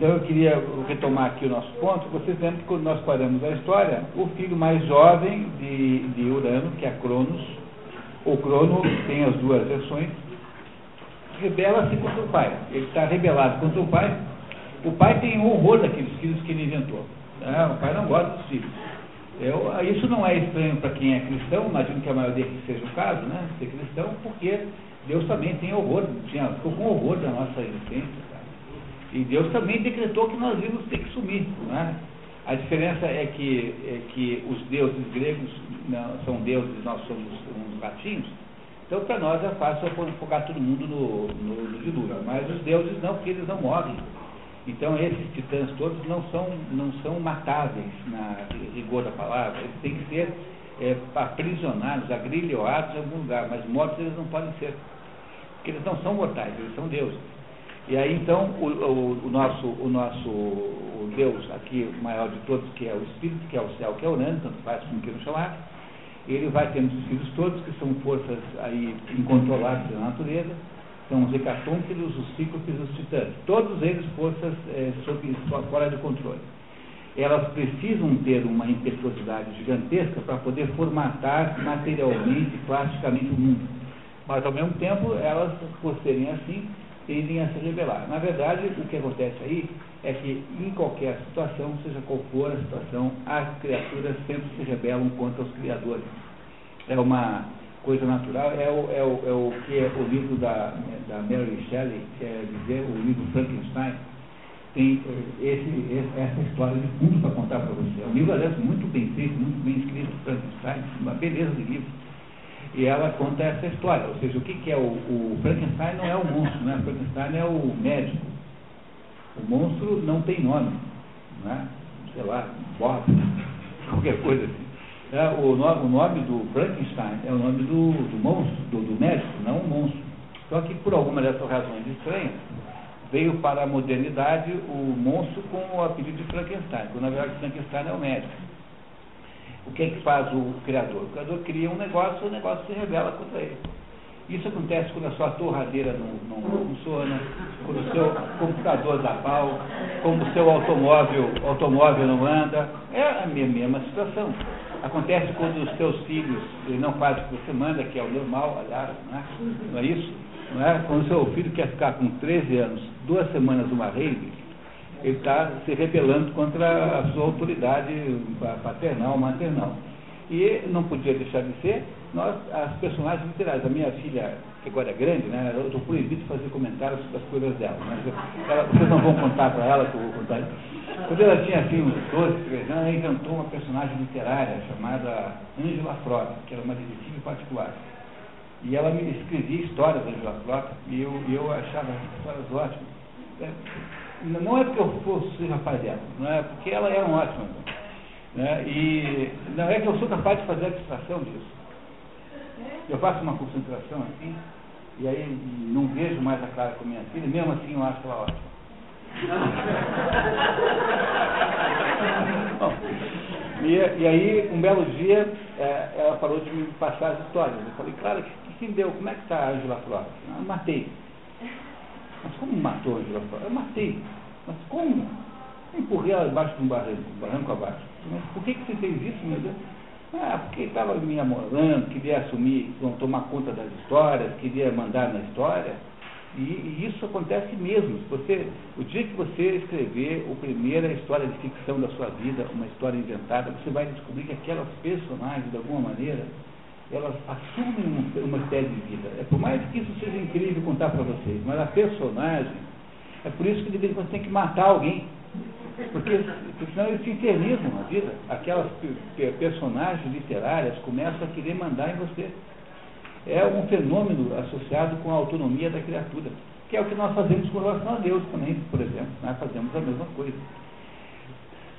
Então eu queria retomar aqui o nosso ponto. Vocês lembram que quando nós paramos a história, o filho mais jovem de, de Urano, que é Cronos, o Crono tem as duas versões, rebela-se contra o pai. Ele está rebelado contra o pai. O pai tem horror daqueles filhos que ele inventou. Né? O pai não gosta dos filhos. Eu, isso não é estranho para quem é cristão, imagino que a maioria que seja o caso, né? Ser cristão, porque Deus também tem horror, tinha, ficou com horror da nossa existência. E Deus também decretou que nós íamos ter que sumir. Né? A diferença é que, é que os deuses gregos não, são deuses, nós somos uns ratinhos. Então, para nós é fácil focar todo mundo no, no, no dilúvio. Mas os deuses não, porque eles não morrem. Então, esses titãs todos não são, não são matáveis na rigor da palavra. Eles têm que ser é, aprisionados, agrilhoados em algum lugar. Mas mortos eles não podem ser. Porque eles não são mortais, eles são deuses. E aí então o, o, o, nosso, o nosso o Deus aqui, o maior de todos, que é o Espírito, que é o céu, que é o Urano, tanto faz como queiram chamar, ele vai tendo os filhos todos, que são forças aí incontroláveis da natureza, são os hecatônquilos, os cíclopes e os titãs. Todos eles forças é, fora de controle. Elas precisam ter uma impetuosidade gigantesca para poder formatar materialmente, plasticamente o mundo. Mas, ao mesmo tempo, elas, por serem assim, tendem a se rebelar. Na verdade, o que acontece aí é que, em qualquer situação, seja qual for a situação, as criaturas sempre se rebelam contra os criadores. É uma coisa natural, é o, é o, é o que é o livro da, da Mary Shelley, quer dizer, o livro Frankenstein, tem esse, essa história de fundo para contar para você. É um livro, aliás, muito bem feito, muito bem escrito, Frankenstein, uma beleza de livro. E ela conta essa história, ou seja, o que, que é o, o Frankenstein não é o monstro, né? Frankenstein é o médico. O monstro não tem nome, né? sei lá, Bob, qualquer coisa assim. É, o, nome, o nome do Frankenstein é o nome do, do monstro, do, do médico, não o monstro. Só que por alguma dessas razões estranhas, veio para a modernidade o monstro com o apelido de Frankenstein, quando na verdade Frankenstein é o médico. O que é que faz o criador? O criador cria um negócio, o negócio se revela contra ele. Isso acontece quando a sua torradeira não, não funciona, quando o seu computador dá pau, quando o seu automóvel, automóvel não anda. É a mesma situação. Acontece quando os seus filhos não fazem o que você manda, que é o normal, aliás, não é, não é isso? Não é? Quando o seu filho quer ficar com 13 anos, duas semanas numa rave, ele está se rebelando contra a sua autoridade paternal, maternal. E não podia deixar de ser nós, as personagens literárias. A minha filha, que agora é grande, né, eu estou proibido de fazer comentários sobre as coisas dela. Mas ela, vocês não vão contar para ela que eu vou contar. Quando ela tinha assim, uns 12, 13 anos, ela inventou uma personagem literária chamada Angela Frota, que era uma detetive particular. E ela me escrevia histórias da Angela Frota, e eu, eu achava as histórias ótimas. Não é porque eu fosse rapaz dela, não é porque ela é um ótimo. Né? E não é que eu sou capaz de fazer a abstração disso. Eu faço uma concentração assim, e aí não vejo mais a cara com minha filha, mesmo assim eu acho ela ótima. Bom, e, e, aí, um belo dia, é, ela parou de me passar as histórias. Eu falei, claro, que, que deu? Como é que está a Angela Flora? Eu matei. Mas como matou a Flora? Eu matei. Mas como? Eu empurrei ela debaixo de um barranco, barranco abaixo. Mas por que, que você fez isso, meu Deus? Ah, porque estava me namorando, queria assumir, tomar conta das histórias, queria mandar na história. E, e, isso acontece mesmo. Você, o dia que você escrever a primeira história de ficção da sua vida, uma história inventada, você vai descobrir que aquelas personagens, de alguma maneira, elas assumem uma espécie de vida. É por mais que isso seja incrível contar para vocês, mas a personagem, é por isso que de vez em quando tem que matar alguém. Porque, porque senão eles se internizam na vida. Aquelas personagens literárias começam a querer mandar em você. É um fenômeno associado com a autonomia da criatura, que é o que nós fazemos com relação a Deus também, por exemplo. Nós fazemos a mesma coisa.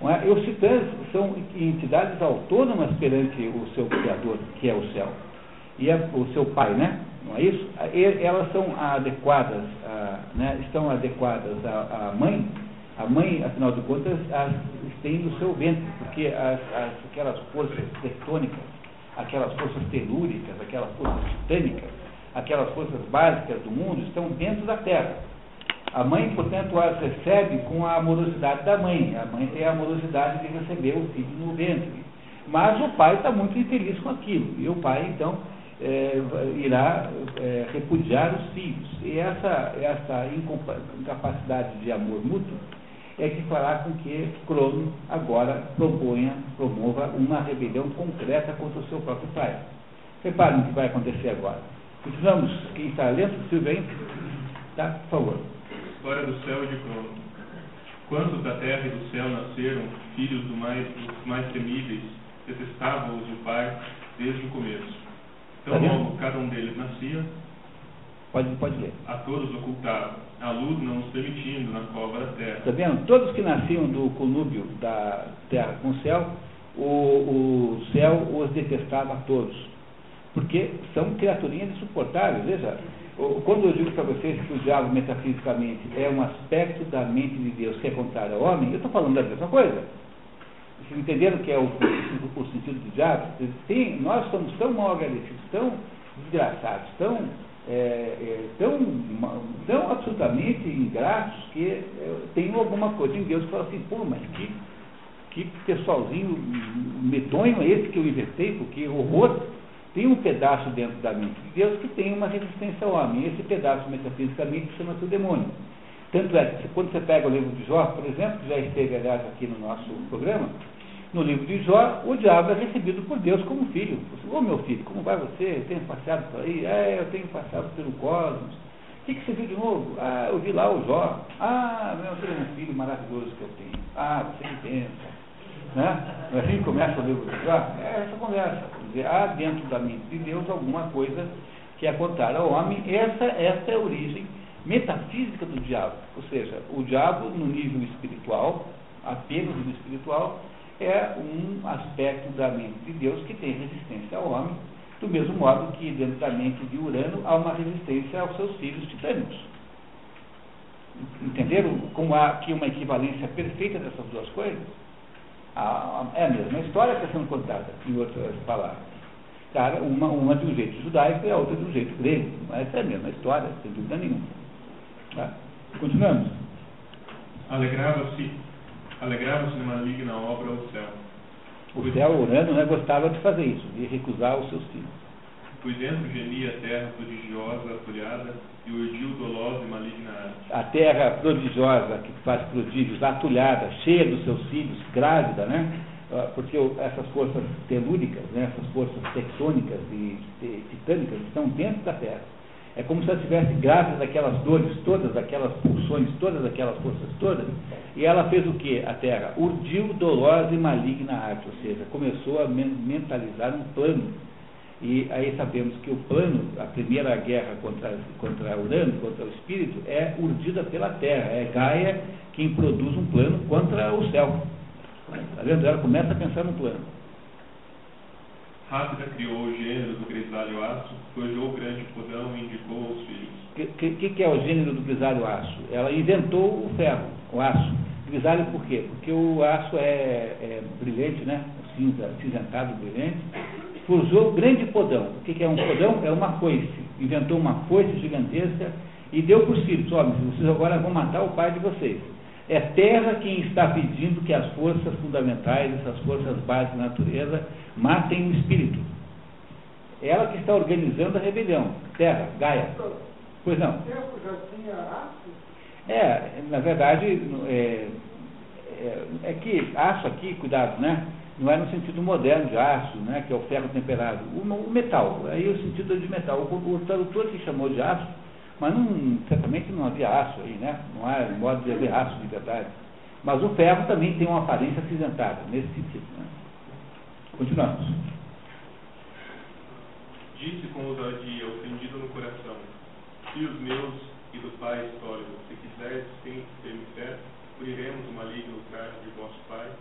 É? Os titãs são entidades autônomas perante o seu Criador, que é o céu, e é o seu Pai, né? Não é isso? Elas são adequadas, a, né? estão adequadas à, à mãe. A mãe, afinal de contas, as tem no seu ventre, porque as, as, aquelas forças tectônicas, aquelas forças telúricas, aquelas forças titânicas, aquelas forças básicas do mundo estão dentro da Terra. A mãe, portanto, as recebe com a amorosidade da mãe. A mãe tem a amorosidade de receber o filho no ventre. Mas o pai está muito infeliz com aquilo. E o pai, então, é, irá é, repudiar os filhos. E essa, essa incapacidade de amor mútuo é que fará com que Crono agora proponha, promova uma rebelião concreta contra o seu próprio pai. Reparem o que vai acontecer agora. Continuamos. Quem está lendo, Silvio, tá? Por favor. História do céu e de Crono. Quando da terra e do céu nasceram filhos do mais, dos mais temíveis, detestavam-os o pai desde o começo. Tá logo cada um deles nascia, pode, pode ler. A todos ocultava, a luz não os permitindo na cova da terra. Está vendo? Todos que nasciam do conúbio da terra com o céu, o, o céu os detestava a todos. Porque são criaturinhas insuportáveis. Veja, quando eu digo para vocês que o diabo metafisicamente é um aspecto da mente de Deus que é contrário ao homem, eu estou falando da mesma coisa. Vocês entenderam que é o, o, sentido do diabo? Nós somos tão mal agradecidos, tão desgraçados, tão, é, é, tão, tão absolutamente ingratos que é, tem alguma coisa em Deus que fala assim, pô, mas que, que pessoalzinho medonho é esse que eu invertei, porque horror. Tem um pedaço dentro da mente de Deus que tem uma resistência ao homem. Esse pedaço, metafisicamente, chama-se o demônio. Tanto é que, quando você pega o livro de Jó, por exemplo, que já esteve, aliás, aqui no nosso programa, no livro de Jó, o diabo é recebido por Deus como filho. Ô oh, meu filho, como vai você? Eu tenho passeado por aí? É, eu tenho passeado pelo cosmos. O que, que você viu de novo? Ah, eu vi lá o Jó. Ah, meu, Deus, um filho maravilhoso que eu tenho. Ah, você me pensa. Né? É assim que começa o livro de Jó? É essa conversa. Dizer, há dentro da mente de Deus alguma coisa que é contrária ao homem. Essa, essa é a origem metafísica do diabo. Ou seja, o diabo no nível espiritual, apenas no espiritual, é um aspecto da mente de Deus que tem resistência ao homem, do mesmo modo que dentro da mente de Urano há uma resistência aos seus filhos titânicos. Entenderam como há aqui uma equivalência perfeita dessas duas coisas? É a mesma história que está sendo contada, em outras palavras. Cara, uma, uma de um jeito judaico e a outra de um jeito grego. Mas é a mesma história, sem dúvida nenhuma. Tá? Continuamos. Alegrava-se alegrava-se na maligna obra ao céu. O céu, Urano, né, gostava de fazer isso, de recusar os seus filhos. Pois dentro gemia a terra prodigiosa, atulhada, e urdiu dolosa e maligna arte. A terra prodigiosa, que faz prodígios, atulhada, cheia dos seus filhos, grávida, né? Ah, porque essas forças telúricas, né, essas forças tectônicas e titânicas estão dentro da terra. É como se ela estivesse grávida daquelas dores todas, daquelas pulsões todas, daquelas forças todas. E ela fez o que? A Terra urdiu dolosa e maligna arte, ou seja, começou a mentalizar um plano. E aí sabemos que o plano, a primeira guerra contra, contra Urano, contra o espírito, é urdida pela Terra. É Gaia quem produz um plano contra o céu. Está vendo? Ela começa a pensar no plano. Rápida criou o gênero do grisalho aço, forjou o grande podão e indicou aos filhos. O que, que, que, é o gênero do grisalho aço? Ela inventou o ferro, o aço. Grisalho por quê? Porque o aço é, é brilhante, né? Cinza, cinzentado, brilhante. Forjou grande podão. O que, é um podão? É uma foice. Inventou uma foice gigantesca e deu por filhos. Olha, vocês agora vão matar o pai de vocês. É terra quem está pedindo que as forças fundamentais, essas forças básicas da natureza, matem o espírito. É ela que está organizando a rebelião. Terra, Gaia. Pois não. É, na verdade, é, é, é, que aço aqui, cuidado, né? Não é no sentido moderno de aço, né? Que é o ferro temperado. O, o metal, aí o sentido de metal. O, o tradutor que chamou de aço mas não, certamente não havia aço aí, né? Não há modo de haver aço de verdade. Mas o ferro também tem uma aparência acinzentada, nesse sentido. Né? Continuamos. Disse com ousadia, ofendido no coração, filhos meus e do Pai histórico, se quiseres ter-me fé, puniremos o maligno traje de vosso Pai,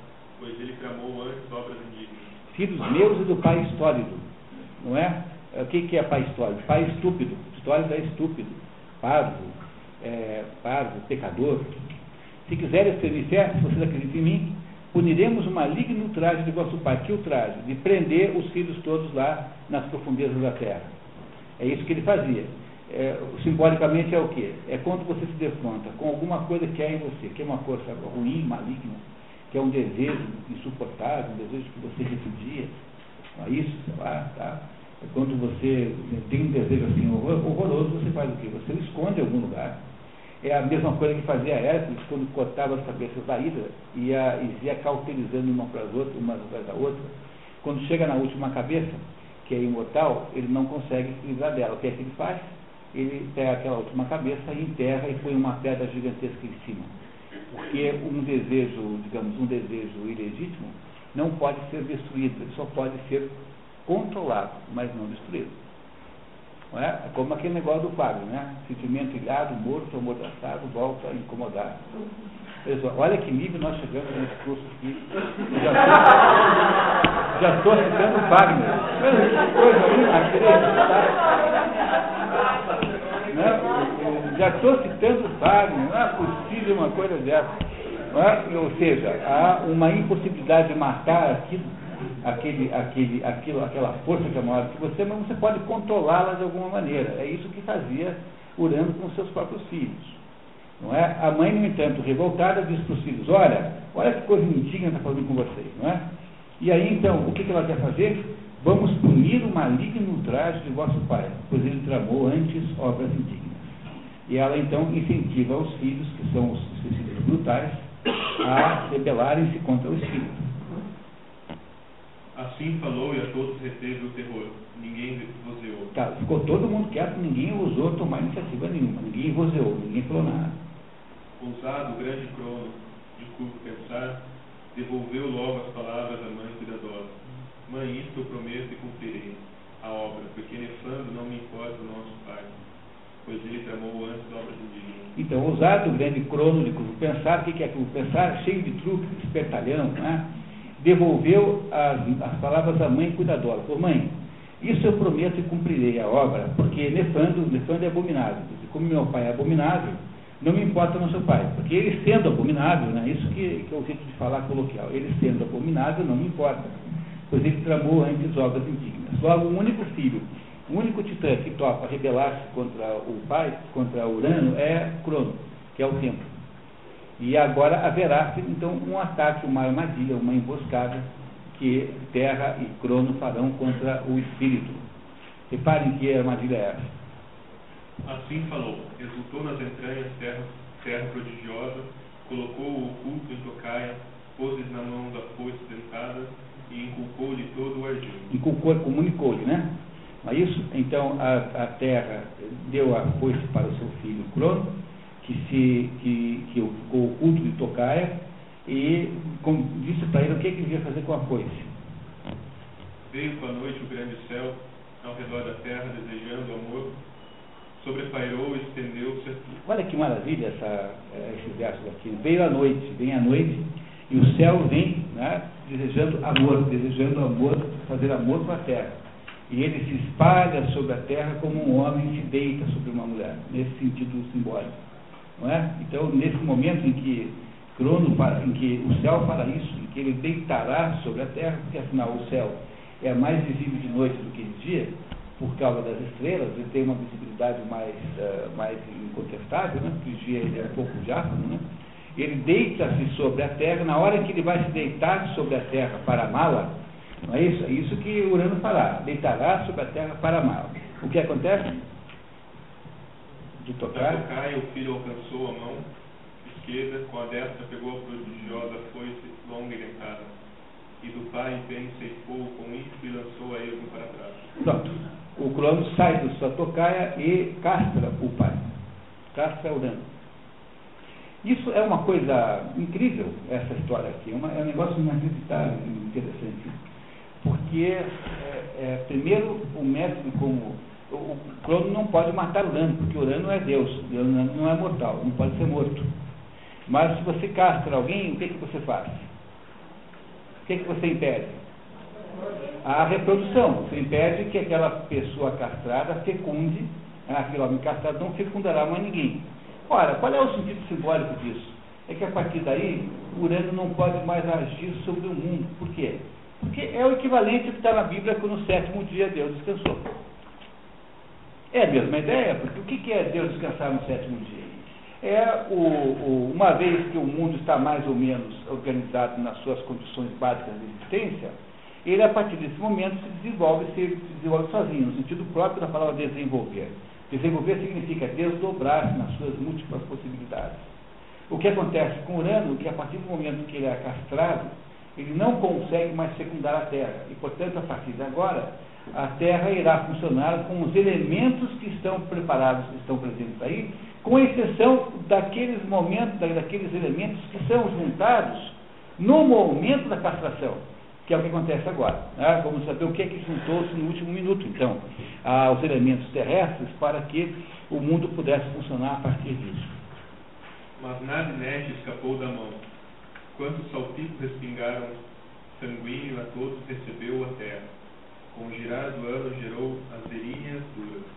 pois ele tramou antes obras indignas. Filhos meus e do Pai histórico, não é? O que, que é Pai histórico? Pai estúpido, histórico é estúpido parvo, é, parvo, pecador. Se quiseres ter fé, se vocês acreditam em mim, puniremos o maligno traje de vosso pai. Que o traje? De prender os filhos todos lá nas profundezas da terra. É isso que ele fazia. é, simbolicamente é o quê? É quando você se defronta com alguma coisa que é em você, que é uma força ruim, maligna, que é um desejo insuportável, um desejo que você repudia. Não é isso? Ah, tá. É quando você tem um desejo assim horroroso, você faz o quê? Você o esconde em algum lugar. É a mesma coisa que fazia Hércules quando cortava as cabeças da Hidra e ia, ia cauterizando uma para as outras, uma atrás da outra. Quando chega na última cabeça, que é imortal, ele não consegue se livrar dela. O que é que ele faz? Ele pega aquela última cabeça e enterra e põe uma pedra gigantesca em cima. Porque um desejo, digamos, um desejo ilegítimo não pode ser destruído, ele só pode ser controlado, mas não destruído. Não é? é como aquele negócio do padre, né? Sentimento ilhado, morto, amordaçado, volta a incomodar. Pessoal, olha que nível nós chegamos nesse curso aqui. Já estou citando Wagner. Coisa né? Já estou citando Wagner, não é possível uma coisa dessa. É? Ou seja, há uma impossibilidade de matar aquilo, aquele, aquele, aquilo, aquela força que é maior que você, mas você pode controlá-la de alguma maneira. É isso que fazia Urano com seus próprios filhos. Não é? A mãe, no entanto, revoltada, diz para os filhos, olha, olha que coisa indigna está fazendo com vocês, não é? E aí, então, o que, que ela quer fazer? Vamos punir o maligno ultraje de vosso pai, pois ele tramou antes obras indignas. E ela, então, incentiva os filhos, que são os filhos brutais, a rebelarem-se contra o espírito. Assim falou e a todos reteve o terror. Ninguém vozeou. Tá, ficou todo mundo quieto, ninguém ousou tomar iniciativa nenhuma. Ninguém vozeou, ninguém falou nada. Ousado, grande crono, de curto pensar, devolveu logo as palavras à mãe cuidadosa. Mãe, isto eu prometo e cumprirei a obra, porque nefando não me importa o nosso pai, pois ele tramou antes. Então, ousado, grande curto pensar, o que é curto pensar? Cheio de truques, espertalhão, né? devolveu as, as palavras à mãe cuidadosa. Falou, mãe, isso eu prometo e cumprirei a obra, porque nefando, nefando é abominável. Como meu pai é abominável, não me importa o nosso pai, porque ele sendo abominável, né, isso que, que é o jeito de falar coloquial, ele sendo abominável não me importa, pois ele tramou antes obras indignas. Logo, o único filho, o único titã que topa rebelar-se contra o pai, contra Urano, é Crono, que é o tempo. E agora haverá, então, um ataque, uma armadilha, uma emboscada que Terra e Crono farão contra o espírito. Reparem que armadilha é essa. Assim falou, exultou nas entranhas terra, terra prodigiosa, colocou o oculto em tocaia, pôs-lhes na mão da foice dentada e inculcou-lhe todo o ardil. Inculcou, comunicou-lhe, né? Não é isso? Então a, a terra deu a foice para o seu filho Crono, que, se, que, que o oculto de tocaia, e com, disse para ele o que, que ele ia fazer com a foice. Veio com a noite o grande céu ao redor da terra, desejando amor, sobrepairou e estendeu-se. Olha que maravilha essa, eh, esse verso aqui. Veio a noite, vem a noite, e o céu vem né, desejando amor, desejando amor, fazer amor com a terra. E ele se espalha sobre a terra como um homem se deita sobre uma mulher, nesse sentido simbólico. Não é? Então, nesse momento em que Crono fala, em que o céu fala isso, em que ele deitará sobre a terra, porque afinal o céu é mais visível de noite do que de dia, por causa das estrelas, ele tem uma visibilidade mais, uh, mais incontestável, né? porque o dia ele é um pouco diáfano, né? ele deita-se sobre a terra, na hora que ele vai se deitar sobre a terra para amá-la, não é isso? É isso que Urano fará, deitará sobre a terra para amá-la. O que acontece? De tocar. tocar, o filho alcançou a mão esquerda, com a destra pegou a prodigiosa foice longa e dentada. E do pai bem ceifou com isso e lançou a ermo para trás. Pronto. O Cronos sai do sua tocaia e castra o pai. Castra Urano. Isso é uma coisa incrível, essa história aqui. É, uma, é um negócio inacreditável, interessante. Porque, é, é, primeiro, o método como. O, o Crono não pode matar Urano, porque Urano é Deus, Urano não é mortal, não pode ser morto. Mas se você castra alguém, o que, que você faz? O que, que você impede? A reprodução. Você impede que aquela pessoa castrada fecunde, né, aquele homem castrado não fecundará mais ninguém. Ora, qual é o sentido simbólico disso? É que a partir daí, Urano não pode mais agir sobre o mundo. Por quê? Porque é o equivalente ao que está na Bíblia que no sétimo dia Deus descansou. É a mesma ideia, porque o que é Deus descansar no sétimo dia? É o, o, uma vez que o mundo está mais ou menos organizado nas suas condições básicas de existência, ele a partir desse momento se desenvolve, se, se desenvolve sozinho, no sentido próprio da palavra desenvolver. Desenvolver significa desdobrar-se nas suas múltiplas possibilidades. O que acontece com Urano, que a partir do momento que ele é castrado, ele não consegue mais secundar a Terra. E, portanto, a partir de agora, a Terra irá funcionar com os elementos que estão preparados, que estão presentes aí, com exceção daqueles momentos, daqueles elementos que são juntados no momento da castração, que é o que acontece agora. Né? Vamos saber o que é que juntou-se no último minuto, então, aos elementos terrestres para que o mundo pudesse funcionar a partir disso. Mas nada inerte escapou da mão. Quantos salpicos respingaram sanguíneo a todos recebeu a terra. Com o girar do ano gerou as erinhas duras,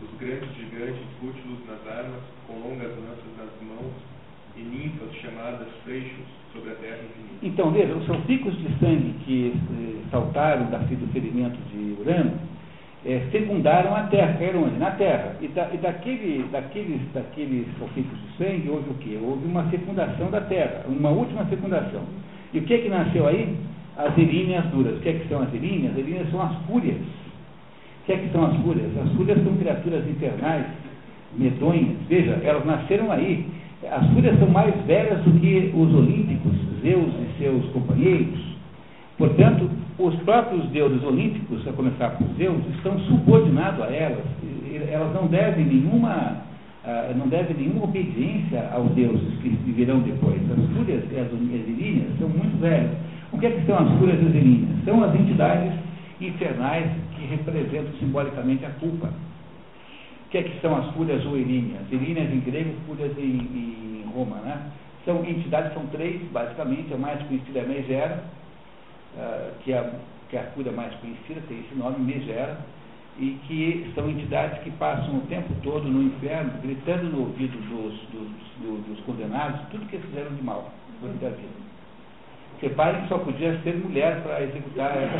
os grandes gigantes fútilos nas armas, com longas lanças nas mãos, e ninfas chamadas freixos sobre a terra infinita. Então, veja, os salpicos de sangue que eh, saltaram do ferimento de Urano eh, fecundaram a terra, caíram onde? Na terra. E, da, e daquele, daqueles, daqueles salpicos de sangue houve o quê? Houve uma fecundação da terra, uma última fecundação. E o que é que nasceu aí? as eríneas duras. O que, é que são as eríneas? As eríneas são as fúrias. O que é que são as fúrias? As fúrias são criaturas infernais, medonhas. Veja, elas nasceram aí. As fúrias são mais velhas do que os olímpicos, Zeus e seus companheiros. Portanto, os próprios deuses olímpicos, a começar por Zeus, estão subordinados a elas. Elas não devem nenhuma, ah, não devem nenhuma obediência aos deuses que virão depois. As fúrias e as, as eríneas são muito velhas. O que, é que são as curas exilíneas? São as entidades infernais que representam simbolicamente a culpa. O que, é que são as fúrias ou eríneas? Eríneas em grego, fúrias em, em, Roma. Né? São entidades, são três, basicamente. A mais conhecida é a Megera, uh, que, é, que a cura mais conhecida, tem esse nome, Megera, e que são entidades que passam o tempo todo no inferno, gritando no ouvido dos, dos, dos condenados tudo que fizeram de mal durante a vida. Repare que só podia ser mulher para executar essa.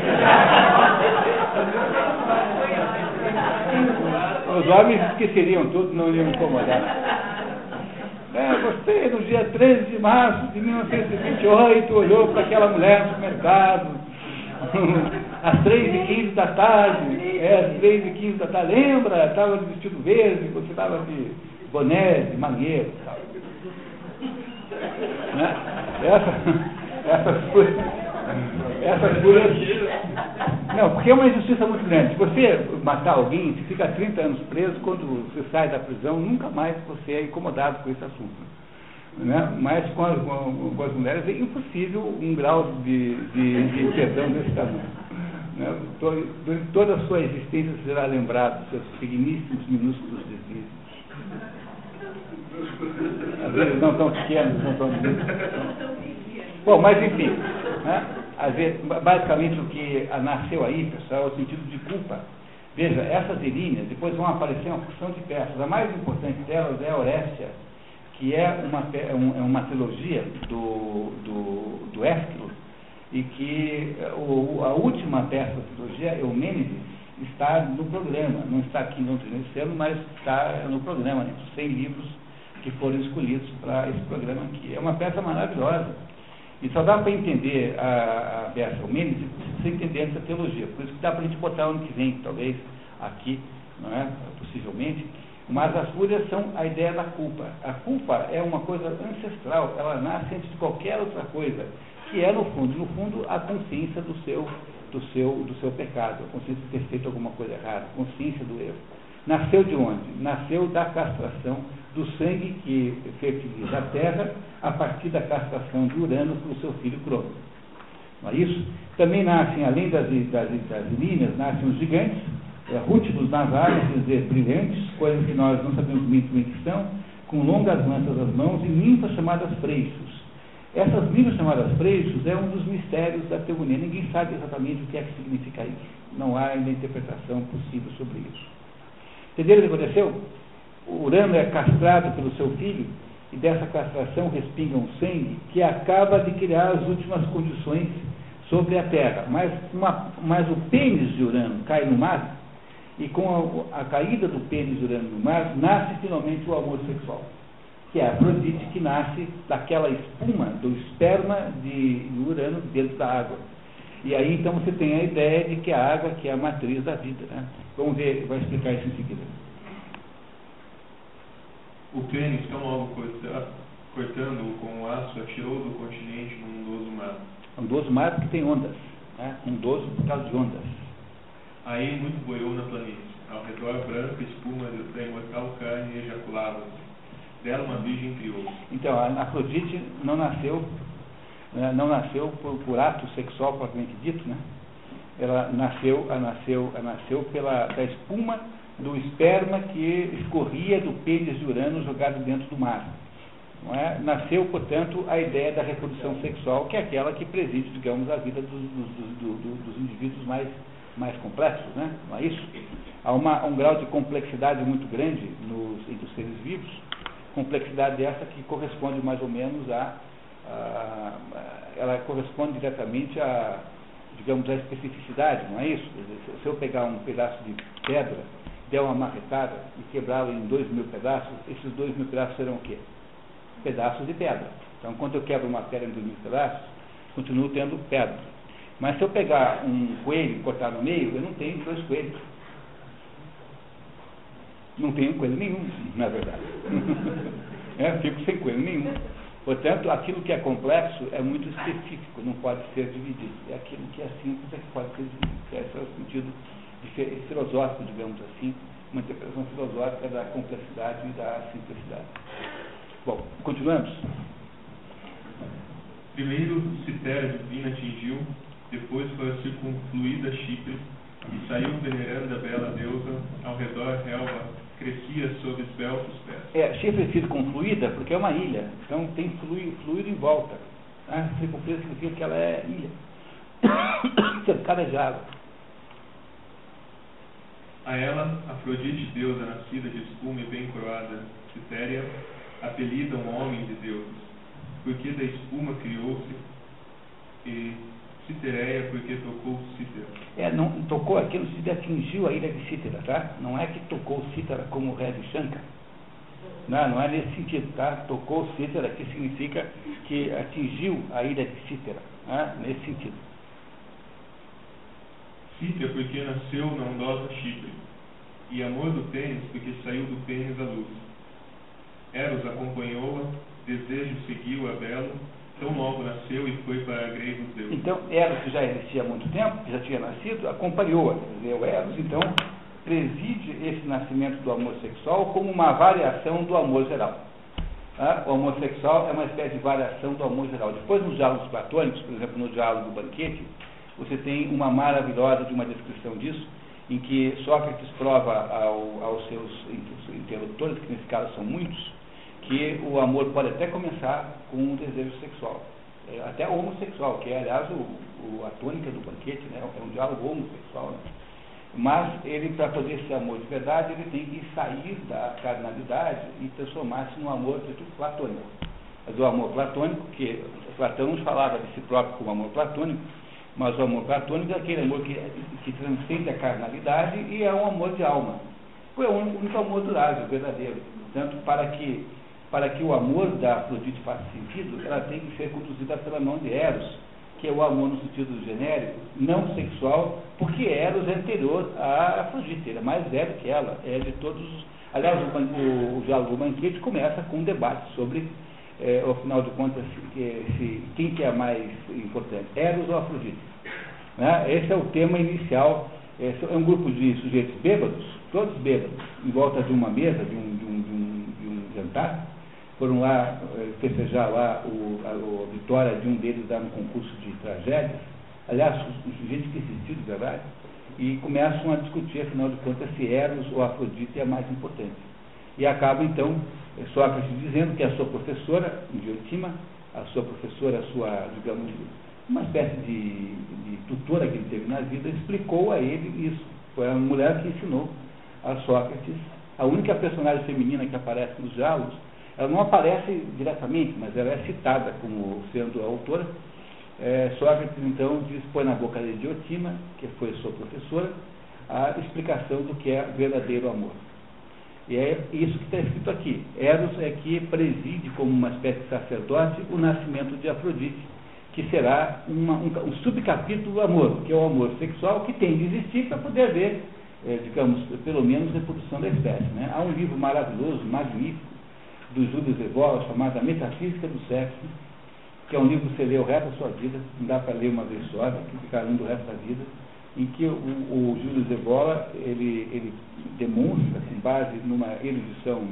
Os homens esqueceriam tudo, não iriam incomodar. É, você, no dia 13 de março de 1928, olhou para aquela mulher no supermercado, às 3 e 15 da tarde, é, às 3 e 15 da tarde, lembra? Estava de vestido verde, você estava de boné, de mangueiro tal. Né? Essa, essas coisas. Essas coisas. Não, porque é uma injustiça muito grande. Se você matar alguém, você fica 30 anos preso, quando você sai da prisão, nunca mais você é incomodado com esse assunto. Né? Mas com as, com, com as mulheres é impossível um grau de, de, de perdão desse tamanho. Né? Durante toda a sua existência será lembrado dos seus pequeníssimos, minúsculos desvios. Às vezes não tão pequenos, não tão minúsculos. Bom, mas enfim, né? Basicamente o que nasceu aí, pessoal, é o sentido de culpa. Veja, essas iríneas depois vão aparecer uma porção de peças. A mais importante delas é a Orestia, que é uma, é, é uma trilogia do, do, do Ésquilo, e que o, a última peça da trilogia, Eumênides, está no programa, não está aqui no esse ano, mas está no programa, né? 100 livros que foram escolhidos para esse programa aqui. É uma peça maravilhosa e só dá para entender a, a Berta Mendes se entender essa teologia. Por isso que dá para a gente botar ano que vem, talvez, aqui, não é? Possivelmente. Mas as fúrias são a ideia da culpa. A culpa é uma coisa ancestral, ela nasce antes de qualquer outra coisa, que é, no fundo, no fundo, a consciência do seu, do seu, do seu pecado, a consciência de ter feito alguma coisa errada, a consciência do erro. Nasceu de onde? Nasceu da castração do sangue que fertiliza a terra a partir da castração de Urano pelo seu filho Cronos. Não é isso? Também nascem, além das, das, das linhas, nascem os gigantes, é, rútilos áreas, quer dizer, brilhantes, coisas que nós não sabemos muito bem que são, com longas lanças nas mãos e ninfas chamadas freixos. Essas ninfas chamadas freixos é um dos mistérios da teogonia. Ninguém sabe exatamente o que é que significa isso. Não há ainda interpretação possível sobre isso. Entenderam o que aconteceu? Urano é castrado pelo seu filho e dessa castração respinga um sangue que acaba de criar as últimas condições sobre a Terra. Mas, uma, mas o pênis de Urano cai no mar E com a, a caída do pênis Urano no mar, nasce finalmente o amor sexual, que é a Afrodite que nasce daquela espuma do esperma de, de Urano dentro da água. E aí então você tem a ideia de que a água que é a matriz da vida. Né? Vamos ver, vai explicar isso em seguida. O pênis, tão logo cortando-o com o aço, atirou do continente num ondoso mar. Ondoso mar porque tem ondas. Né? Ondoso por causa de ondas. Aí muito boiou na planície. Ao redor, branca espuma da imortal carne ejaculava. Dela uma virgem criou. Então, a Afrodite não nasceu, né, não nasceu por, por ato sexual propriamente dito, né? Ela nasceu, nasceu, nasceu pela da espuma do esperma que escorria do pênis de Urano jogado dentro do mar. É? Nasceu, portanto, a ideia da reprodução sexual, que é aquela que preside, digamos, a vida dos, dos, dos, dos indivíduos mais, mais complexos, né? não é isso? Há uma, um grau de complexidade muito grande nos, entre os seres vivos, complexidade essa que corresponde mais ou menos a, a, ela corresponde diretamente a, digamos, a especificidade, não é isso? Se eu pegar um pedaço de pedra, der uma marretada e quebrá-lo em dois mil pedaços, esses dois mil pedaços serão o quê? Pedaços de pedra. Então, quando eu quebro uma pedra em dois mil pedaços, continuo tendo pedra. Mas se eu pegar um coelho e cortar no meio, eu não tenho dois coelhos. Não tenho coelho nenhum, na verdade. é, fico sem coelho nenhum. Portanto, aquilo que é complexo é muito específico, não pode ser dividido. É aquilo que é simples é que pode ser dividido. Esse é o sentido filosófico, digamos assim, uma interpretação filosófica da complexidade e da simplicidade. Bom, continuamos. Primeiro, Citéria divina atingiu, depois foi circunfluída Chipre, e saiu venerando a bela deusa, ao redor relva crescia sob esbeltos pés. É, Chipre é circunfluída porque é uma ilha, então tem fluido, fluido em volta. Tá? Circunfluída significa que ela é ilha, cercada de água. A ela, Afrodite, deusa nascida de espuma e bem coroada, Citéria, apelida um homem de deuses, porque da espuma criou-se, e Citereia porque tocou Cítera. É, não, tocou aqui no sentido atingiu a ilha de Cítera, tá? Não é que tocou Cítera como o rei de Shankar. Não, não é nesse sentido, tá? Tocou Cítera, que significa que atingiu a ilha de Cítera, né? nesse sentido. Cítia porque nasceu na ondosa Chipre, e amor do pênis porque saiu do pênis à luz. Eros acompanhou-a, desejo seguiu a belo, tão logo nasceu e foi para gregos Deus. Então, Eros, que já existia há muito tempo, que já tinha nascido, acompanhou-a. O Eros, então, preside esse nascimento do amor sexual como uma variação do amor geral. Ah, o amor sexual é uma espécie de variação do amor geral. Depois, nos diálogos platônicos, por exemplo, no diálogo do banquete, você tem uma maravilhosa de uma descrição disso, em que Sócrates prova ao, aos seus interlocutores, que nesse caso são muitos, que o amor pode até começar com um desejo sexual, é, até homossexual, que é, aliás, o, o, a tônica do banquete, né? é um diálogo homossexual. Né? Mas ele, para poder ser amor de verdade, ele tem que sair da carnalidade e transformar-se num amor dito platônico. Mas o amor platônico, que Platão falava de si próprio como amor platônico, mas o amor platônico é aquele amor que, que transcende a carnalidade e é um amor de alma. Foi o único amor durável, verdadeiro. Portanto, para que, para que o amor da Afrodite faça sentido, ela tem que ser conduzida pela mão de Eros, que é o amor no sentido genérico, não sexual, porque Eros é anterior à Afrodite, ele é mais velho que ela, é de todos os. Aliás, o, o, diálogo banquete começa com um debate sobre é, ao final de contas, se, quem que é mais importante, Eros ou Afrodite? Né? Esse é o tema inicial. É um grupo de sujeitos bêbados, todos bêbados, em volta de uma mesa, de um, de um, de um, de um jantar. Foram lá é, festejar lá o, a, a, vitória de um deles lá no concurso de tragédias. Aliás, os sujeitos que existiu de verdade. E começam a discutir, afinal de contas, se Eros ou Afrodite é mais importante. E acaba, então, Sócrates dizendo que a sua professora, Diotima, a sua professora, a sua, digamos, uma espécie de, de tutora que ele teve na vida, explicou a ele isso. Foi a mulher que ensinou a Sócrates. A única personagem feminina que aparece nos diálogos, ela não aparece diretamente, mas ela é citada como sendo a autora. É, Sócrates, então, diz, põe na boca de Diotima, que foi sua professora, a explicação do que é verdadeiro amor. E é isso que está escrito aqui. Eros é que preside como uma espécie de sacerdote o nascimento de Afrodite, que será uma, um, um, subcapítulo do amor, que é o amor sexual que tem de existir para poder haver, é, digamos, pelo menos reprodução da espécie. Né? Há um livro maravilhoso, magnífico, do Júlio Zevola, chamado A Metafísica do Sexo, que é um livro que você lê o resto da sua vida, não dá para ler uma vez só, tem que ficar lendo o resto da vida em que o, o Júlio Zebola ele, ele demonstra, com base numa erudição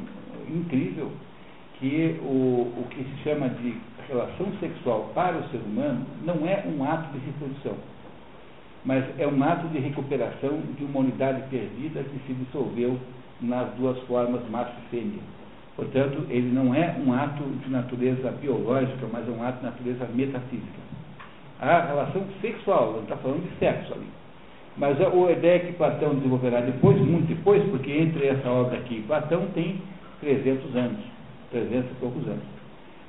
incrível, que o, o que se chama de relação sexual para o ser humano não é um ato de reprodução, mas é um ato de recuperação de uma unidade perdida que se dissolveu nas duas formas macho e fêmea. Portanto, ele não é um ato de natureza biológica, mas é um ato de natureza metafísica. A relação sexual, não está falando de sexo ali, mas a, ideia que Platão desenvolverá depois, muito depois, porque entre essa obra aqui e Platão tem 300 anos, 300 e poucos anos.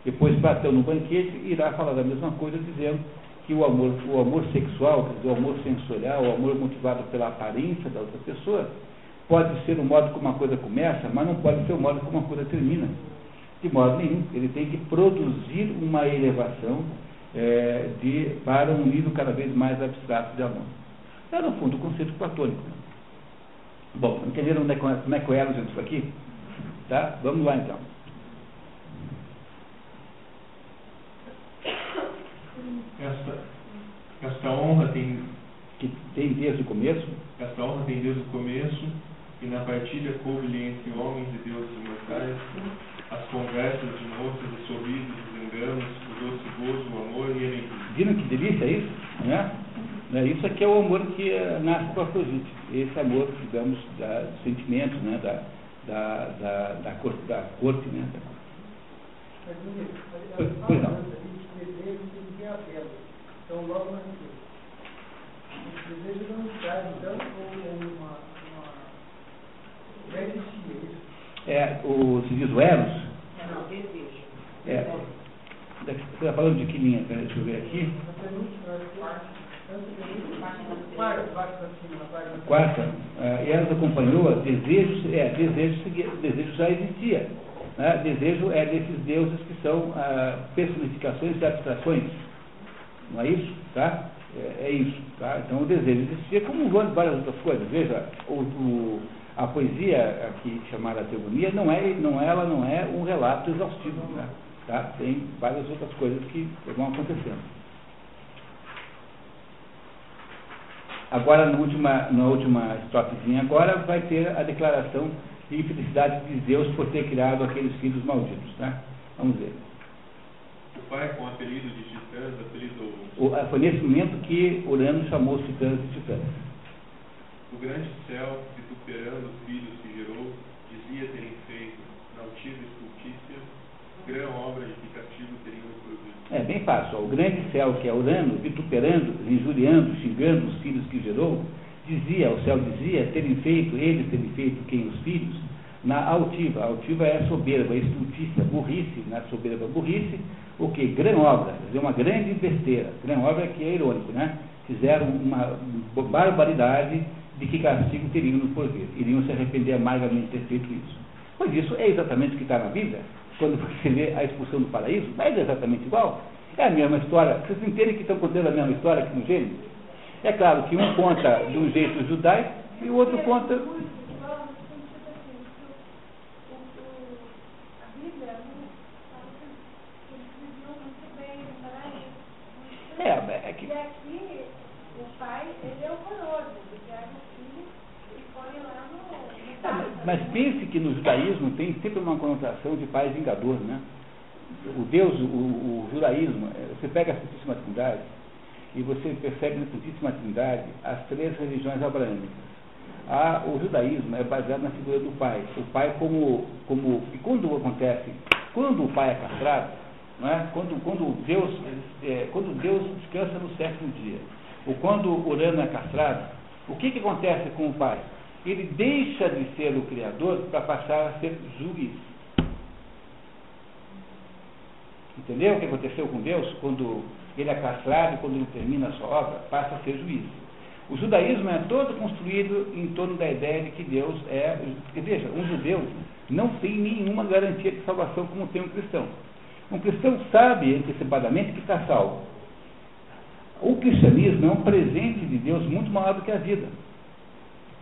Depois Platão no banquete irá falar da mesma coisa, dizendo que o amor, o amor sexual, o amor sensorial, o amor motivado pela aparência da outra pessoa, pode ser o modo como uma coisa começa, mas não pode ser o modo como uma coisa termina. De modo nenhum. Ele tem que produzir uma elevação é, de, para um nível cada vez mais abstrato de amor. É, no fundo, o conceito platônico. Bom, entenderam como é, como é que eu era isso aqui? Tá? Vamos lá então. Esta, esta honra tem. Que tem desde o começo? Esta honra tem desde o começo, e na partilha coube-lhe entre homens e deuses imortais as conversas de moças e sorrisos, os enganos, o doce gozo, o amor e a alegria. Viram que delícia é isso? Né? Né? Isso aqui é o amor que uh, nasce com a Afrodite. Esse amor, digamos, da, dos sentimentos, né? da, da, da, da, corte, da corte. Né? Da... Pois, pois não. Então, logo na O desejo não está, então, como uma. Existia isso. É, o, se diz o Eros? Não, desejo. É. Você está falando de que linha? Deixa eu ver aqui. Quarta, uh, Eros acompanhou desejos, é, desejo, desejo já existia. Né? Desejo é desses deuses que são uh, personificações de abstrações. Não é isso? Tá? É, é, isso. Tá? Então o desejo existia como várias outras coisas. Veja, o, o, a poesia aqui chamada teogonia não é, não, ela não é um relato exaustivo. Né? Tá? Tem várias outras coisas que vão acontecendo. Agora, na última, na última estrofezinha, agora vai ter a declaração de infelicidade de Zeus por ter criado aqueles filhos malditos. Tá? Vamos ver. O pai, com o apelido de Titãs, apelidou. O, foi nesse momento que Urano chamou os Titãs de Titãs. O grande céu, vituperando os filhos que gerou, dizia terem feito, na altiva estultícia, grande obra de é bem fácil. O grande céu que é Urano, vituperando, injuriando, xingando os filhos que gerou, dizia, o céu dizia, terem feito, eles terem feito quem? Os filhos, na altiva. A altiva é a soberba, estultícia, burrice, na soberba burrice, o que? Gran obra, uma grande besteira. Gran obra que é irônico, né? Fizeram uma barbaridade de que castigo teriam no porvir. Iriam se arrepender amargamente de ter feito isso. Pois isso é exatamente o que está na Bíblia quando você lê a expulsão do paraíso, mas é exatamente igual. É a mesma história. Vocês entendem que estão contando a mesma história aqui no Gênesis? É claro que um conta de um jeito judaico e o outro conta. É, é que... E aqui, o pai, ele é horroroso, ele pega o filho e põe lá no mas pense que no judaísmo tem sempre uma conotação de pai vingador, né? O Deus, o, o judaísmo, é, você pega a Santíssima Trindade e você percebe na Santíssima Trindade as três religiões abraâmicas. O judaísmo é baseado na figura do pai. O pai como, como e quando acontece, quando o pai é castrado, não é? quando, quando, Deus, é, quando Deus descansa no sétimo dia, ou quando Urano é castrado, o que, que acontece com o pai? Ele deixa de ser o Criador para passar a ser juiz. Entendeu o que aconteceu com Deus? Quando ele é castrado, quando ele termina a sua obra, passa a ser juiz. O judaísmo é todo construído em torno da ideia de que Deus é. Veja, um judeu não tem nenhuma garantia de salvação como tem um cristão. Um cristão sabe antecipadamente que está salvo. O cristianismo é um presente de Deus muito maior do que a vida.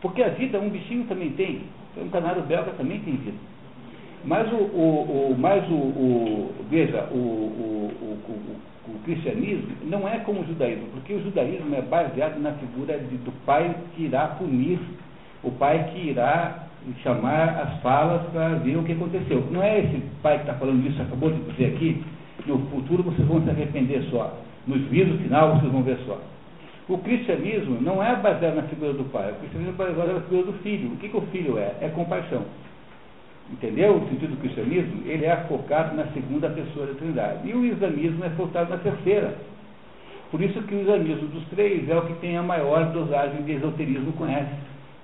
Porque a vida, um bichinho também tem. Um canário belga também tem vida. Mas o, o, o mais o, o, veja, o, o, cristianismo não é como o judaísmo, porque o judaísmo é baseado na figura de, do pai que irá punir, o pai que irá chamar as falas para ver o que aconteceu. Não é esse pai que está falando isso, acabou de dizer aqui, no futuro vocês vão se arrepender só, no juízo final vocês vão ver só. O cristianismo não é baseado na figura do pai, o cristianismo é baseado na figura do filho. O que, que o filho é? É compaixão. Entendeu o sentido do cristianismo? Ele é focado na segunda pessoa da Trindade. E o islamismo é focado na terceira. Por isso que o islamismo dos três é o que tem a maior dosagem de esoterismo conhece.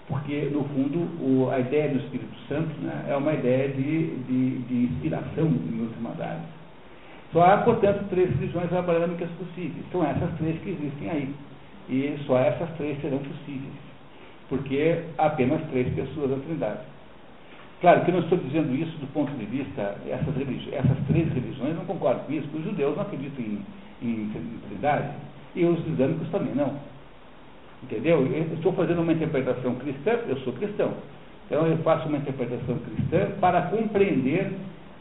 Porque, no fundo, o, a ideia do Espírito Santo né, é uma ideia de, de, de inspiração, em última análise. Só há, portanto, três religiões abraâmicas possíveis. São essas três que existem aí. E só essas três serão possíveis. Porque apenas três pessoas da Trindade. Claro que eu não estou dizendo isso do ponto de vista, essas, essas três religiões não concordam com isso, os judeus não acreditam em, em, em trindade, e os islâmicos também não. Entendeu? Eu estou fazendo uma interpretação cristã, eu sou cristão. Então eu faço uma interpretação cristã para compreender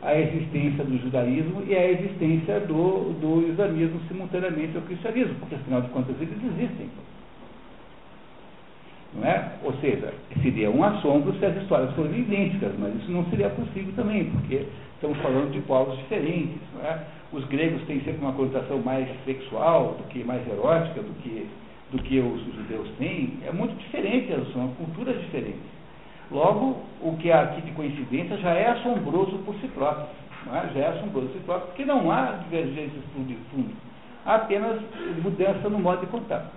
a existência do judaísmo e a existência do, do islamismo simultaneamente ao cristianismo, porque afinal de contas eles existem. Não é? Ou seja, seria um assombro se as histórias fossem idênticas, mas isso não seria possível também, porque estamos falando de povos diferentes. Não é? Os gregos têm sempre uma conotação mais sexual, do que mais erótica, do que, do que os, judeus têm. É muito diferente, são culturas diferentes. Logo, o que há aqui de coincidência já é assombroso por si próprio. É? Já é assombroso por si próprio, porque não há divergências de fundo. Há apenas mudança no modo de contar.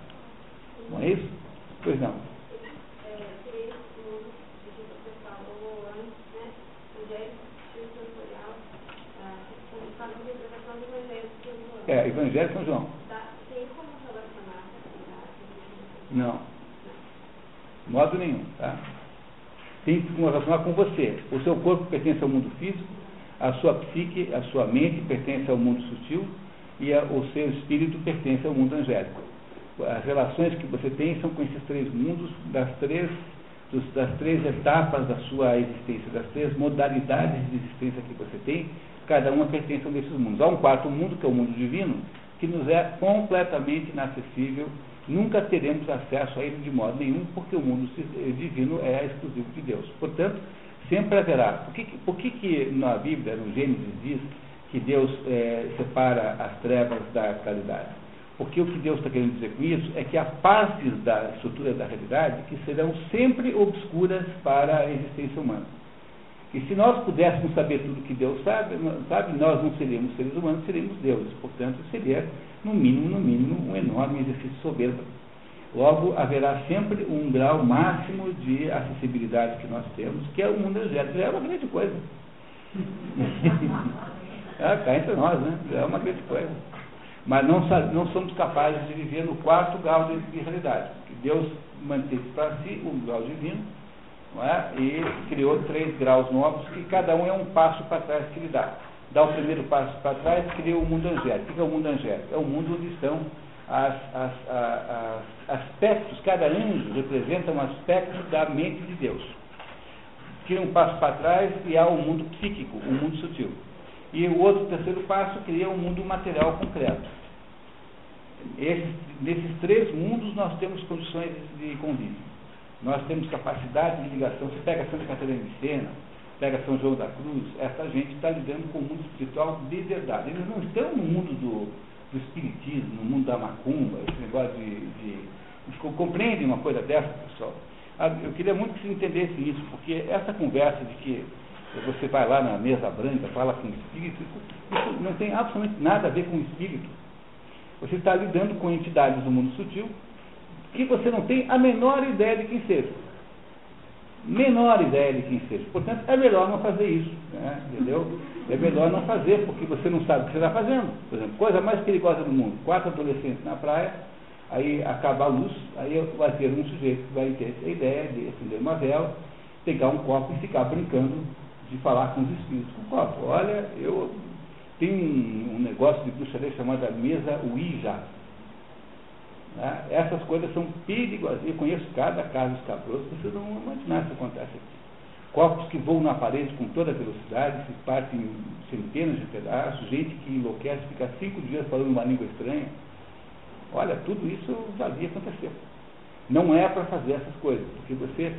Não é isso? Pois não. É, Evangelho de São João. Não. Modo nenhum, tá? Tem como relacionar com você. O seu corpo pertence ao mundo físico, a sua psique, a sua mente pertence ao mundo sutil e a, o seu espírito pertence ao mundo angélico. As relações que você tem são com esses três mundos, das três, dos, das três etapas da sua existência, das três modalidades de existência que você tem, cada uma pertence a um desses mundos. Há um quarto mundo, que é o mundo divino, que nos é completamente inacessível, nunca teremos acesso a ele de modo nenhum, porque o mundo eh, divino é exclusivo de Deus. Portanto, sempre haverá. Por que, por que, que na Bíblia, no Gênesis, diz que Deus é, separa as trevas da claridade? Porque o que Deus está querendo dizer com isso é que há partes da estrutura da realidade que serão sempre obscuras para a existência humana. E se nós pudéssemos saber tudo que Deus sabe, sabe, nós não seríamos seres humanos, seríamos deuses. Portanto, seria, no mínimo, no mínimo, um enorme exercício soberbo. Logo, haverá sempre um grau máximo de acessibilidade que nós temos, que é o mundo angélico. É uma grande coisa. é, cá entre nós, né? É uma grande coisa. Mas não, não somos capazes de viver no quarto grau de, de realidade. Deus manteve para si o grau divino é? e criou três graus novos, que cada um é um passo para trás que ele dá. Dá o primeiro passo para trás, criou o mundo angélico. O que é o mundo angélico? É o mundo onde estão as, as, as, as aspectos, cada anjo representa um aspecto da mente de Deus. Cria um passo para trás e há o mundo psíquico, o mundo sutil. E o outro terceiro passo cria um mundo material concreto. Esses, nesses três mundos nós temos condições de convívio. Nós temos capacidade de ligação. Você pega Santa Catarina de Sena, pega São João da Cruz, essa gente está lidando com o mundo espiritual de verdade. Eles não estão no mundo do, do espiritismo, no mundo da macumba, esse negócio de. de compreendem uma coisa dessa, pessoal? Ah, eu queria muito que vocês entendessem isso, porque essa conversa de que você vai lá na mesa branca, fala com o espírito, isso não tem absolutamente nada a ver com o espírito. Você está lidando com entidades do mundo sutil que você não tem a menor ideia de quem seja. Menor ideia de quem seja. Portanto, é melhor não fazer isso. Né? Entendeu? É melhor não fazer, porque você não sabe o que você está fazendo. Por exemplo, coisa mais perigosa do mundo: quatro adolescentes na praia, Aí acaba a luz, aí vai ter um sujeito que vai ter a ideia de acender uma vela, pegar um copo e ficar brincando de falar com os espíritos com o copo. Olha, eu tenho um, um negócio de bruxaria chamada mesa Ouija. Né? Essas coisas são perigosas. Eu conheço cada caso escabroso, vocês não vão imaginar se acontece aqui. Corpos que voam na parede com toda velocidade, se partem em centenas de pedaços, gente que enlouquece, fica cinco dias falando uma língua estranha. Olha, tudo isso já havia acontecido. Não é para fazer essas coisas, porque você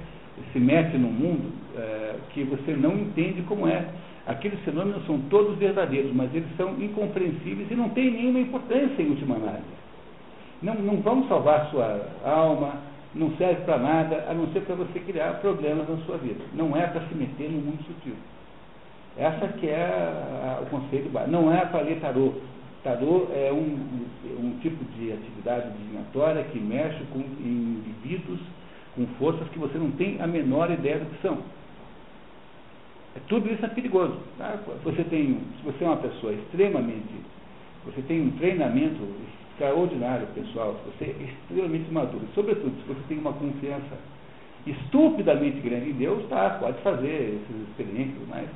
se mete num mundo é, que você não entende como é. Aqueles fenômenos são todos verdadeiros, mas eles são incompreensíveis e não têm nenhuma importância em última análise. Não, não vão salvar sua alma, não serve para nada, a não ser para você criar problemas na sua vida. Não é para se meter no mundo sutil. Essa que é a, a, o conceito básico. Não é para ler tarô. Tarô é um, um tipo de atividade divinatória que mexe com indivíduos com forças que você não tem a menor ideia do que são. É, tudo isso é perigoso. Tá? Você tem, se você é uma pessoa extremamente, você tem um treinamento extraordinário, pessoal, se você é extremamente maduro, sobretudo se você tem uma confiança estupidamente grande em Deus, tá, pode fazer essas experiências, mas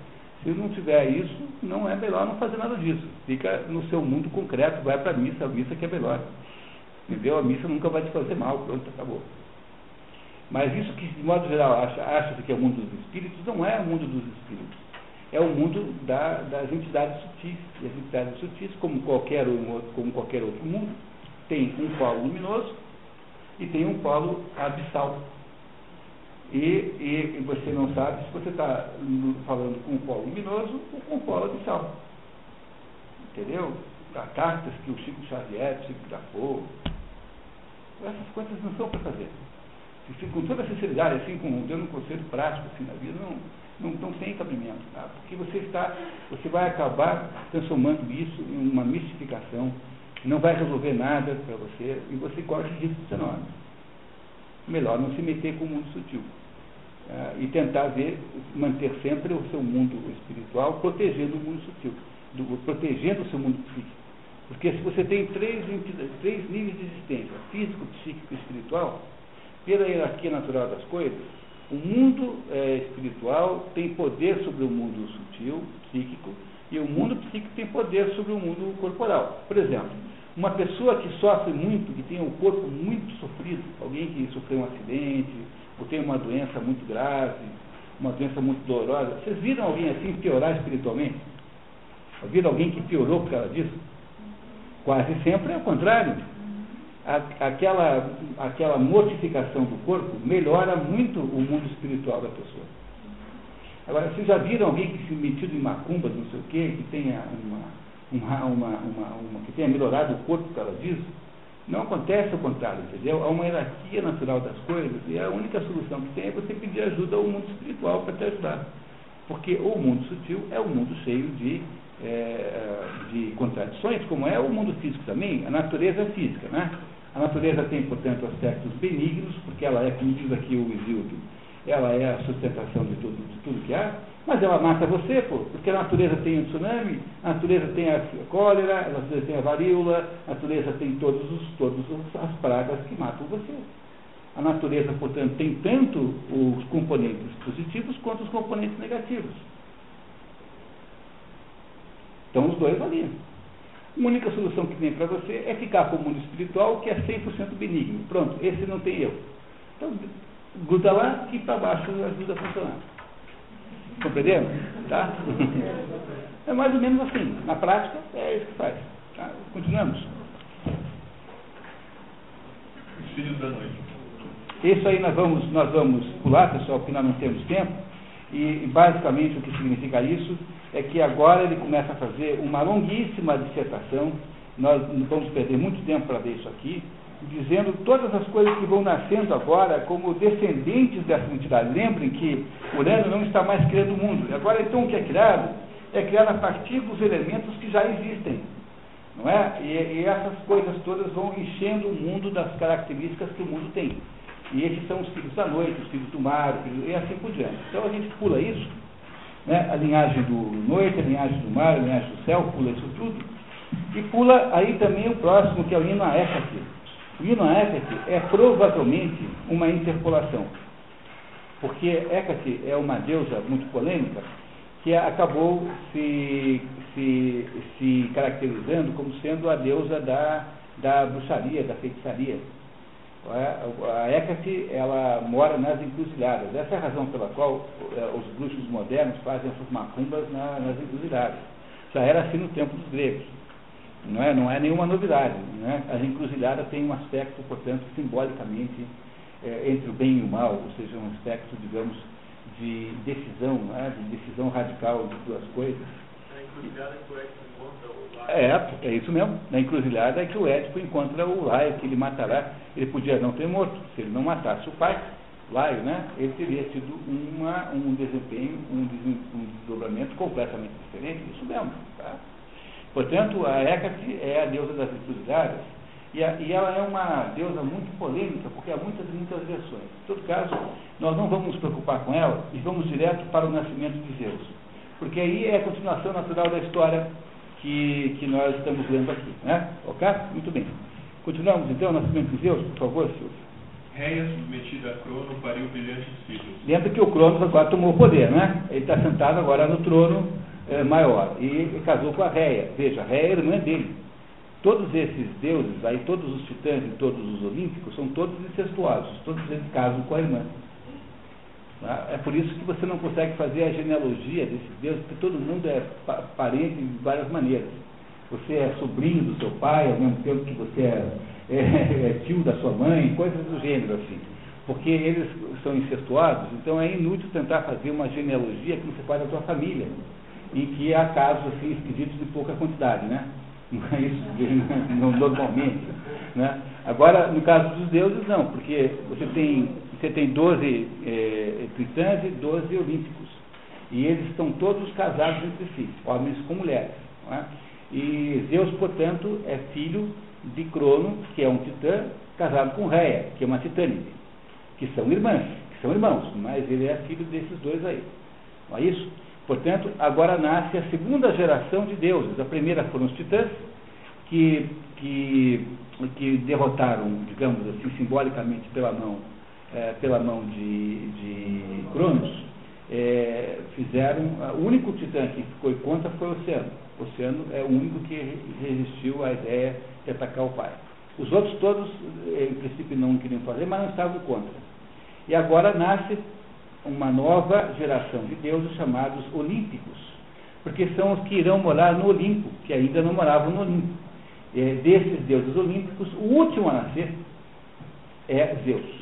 se não tiver isso, não é melhor não fazer nada disso. Fica no seu mundo concreto, vai para a missa, a missa que é melhor. Entendeu? A missa nunca vai te fazer mal, pronto, acabou. Mas isso que, de modo geral, acha, acha que é o mundo dos espíritos, não é o mundo dos espíritos. É o mundo da, das entidades sutis. E as entidades sutis, como qualquer, um, como qualquer outro mundo, tem um polo luminoso e tem um polo abissal. E, e, você não sabe se você está falando com um polo luminoso ou com um polo abissal. Entendeu? Há cartas que o Chico Xavier, o Chico da essas coisas não são para fazer com toda a sinceridade, assim, com, dando um conselho prático assim, na vida, não, não, não tem cabimento, tá? porque você está, você vai acabar transformando isso em uma mistificação, não vai resolver nada para você e você corre riscos enormes. Melhor não se meter com o mundo sutil. Tá? e tentar ver, manter sempre o seu mundo espiritual protegendo o mundo sutil, do, protegendo o seu mundo psíquico. Porque se você tem três, três níveis de existência, físico, psíquico e espiritual, pela hierarquia natural das coisas, o mundo é, espiritual tem poder sobre o mundo sutil, psíquico, e o mundo psíquico tem poder sobre o mundo corporal. Por exemplo, uma pessoa que sofre muito, que tem o corpo muito sofrido, alguém que sofreu um acidente, ou tem uma doença muito grave, uma doença muito dolorosa, vocês viram alguém assim piorar espiritualmente? Viram alguém que piorou por causa disso? Quase sempre é o contrário aquela, aquela mortificação do corpo melhora muito o mundo espiritual da pessoa. Agora, vocês já viram alguém que se metido em macumba, não sei o quê, que tenha uma, uma, uma, uma que tenha melhorado o corpo por causa disso? Não acontece o contrário, entendeu? Há uma hierarquia natural das coisas e a única solução que tem é você pedir ajuda ao mundo espiritual para te ajudar. Porque o mundo sutil é um mundo cheio de, é, de contradições, como é o mundo físico também, a natureza física, né? A natureza tem, portanto, aspectos benignos, porque ela é, como diz aqui o Isildo, ela é a sustentação de tudo, de tudo que há, mas ela mata você, pô, porque a natureza tem o tsunami, a natureza tem a cólera, a natureza tem a varíola, a natureza tem todos todas as pragas que matam você. A natureza, portanto, tem tanto os componentes positivos quanto os componentes negativos. Então, os dois ali. A única solução que tem para você é ficar com o mundo espiritual, que é 100% benigno. Pronto, esse não tem eu. Então, gruda lá que para baixo ajuda a funcionar. Compreendeu? Tá? É mais ou menos assim. Na prática, é isso que faz. Tá? Continuamos. Os filhos da noite. Isso aí nós vamos, nós vamos pular, pessoal, porque nós não temos tempo. E, basicamente o que significa isso é que agora ele começa a fazer uma longuíssima dissertação, nós não vamos perder muito tempo para ver isso aqui, dizendo todas as coisas que vão nascendo agora como descendentes dessa entidade. Lembrem que Urano não está mais criando o mundo. Agora, então, o que é criado? É criado a partir dos elementos que já existem. Não é? E, e essas coisas todas vão enchendo o mundo das características que o mundo tem. E esses são os filhos da noite, os filhos do mar, e assim por diante. Então a gente pula isso né, a linhagem do noite, a linhagem do mar, a linhagem do céu, pula isso tudo, e pula aí também o próximo, que é o hino a aqui. O hino a Hecate é provavelmente uma interpolação, porque Hecate é uma deusa muito polêmica que acabou se, se, se caracterizando como sendo a deusa da, da bruxaria, da feitiçaria. A Hecate, ela mora nas encruzilhadas. Essa é a razão pela qual eh, os bruxos modernos fazem essas macumbas na, nas encruzilhadas. Já era assim no tempo dos gregos. Não é, não é nenhuma novidade. Né? As encruzilhadas têm um aspecto, portanto, simbolicamente é, entre o bem e o mal, ou seja, um aspecto, digamos, de decisão, né? de decisão radical de duas coisas. Na encruzilhada que o Édipo encontra o laio. É, é isso mesmo. Na encruzilhada é que o Édipo encontra o laio que ele matará. Ele podia não ter morto. Se ele não matasse o pai, laio, né? Ele teria tido uma, um desempenho, um, desdobramento completamente diferente. Isso mesmo. Tá? Portanto, a Hecate é a deusa das encruzilhadas. E, a, e, ela é uma deusa muito polêmica, porque há muitas e muitas versões. Em todo caso, nós não vamos nos preocupar com ela e vamos direto para o nascimento de Zeus. Porque aí é a continuação natural da história que, que nós estamos lendo aqui. Né? Ok? Muito bem. Continuamos então o nascimento de Zeus, por favor, Silvio. Reia, submetida a Crono, pariu brilhantes filhos. Lembra que o Cronos agora tomou o poder, né? Ele está sentado agora no trono é, maior e, casou com a Reia. Veja, a Reia é irmã dele. Todos esses deuses, aí todos os titãs e todos os olímpicos, são todos incestuosos, todos eles casam com a irmã. Tá? É por isso que você não consegue fazer a genealogia desses deuses, porque todo mundo é pa parente de várias maneiras. Você é sobrinho do seu pai, ao mesmo tempo que você é, é, é tio da sua mãe, coisas do gênero assim. Porque eles são incestuosos, então é inútil tentar fazer uma genealogia que você faz da sua família, em que há casos assim esquisitos de pouca quantidade, né? Não é isso normalmente. Né? Agora, no caso dos deuses, não, porque você tem, você tem 12 é, titãs e 12 olímpicos. E eles estão todos casados entre si, homens com mulheres. É? E Zeus, portanto, é filho de Crono, que é um titã, casado com Reia, que é uma titânide, que são irmãs, que são irmãos, mas ele é filho desses dois aí. Não é isso? Portanto, agora nasce a segunda geração de deuses. A primeira foram os titãs, que, que, que derrotaram, digamos assim, simbolicamente pela mão, é, pela mão de, de Cronos, é, fizeram. O único titã que ficou contra foi o Oceano. O Oceano é o único que resistiu à ideia de atacar o pai. Os outros todos, em princípio, não queriam fazer, mas não estavam contra. E agora nasce uma nova geração de deuses chamados olímpicos, porque são os que irão morar no Olimpo, que ainda não moravam no Olimpo. É, desses deuses olímpicos, o último a nascer é Zeus.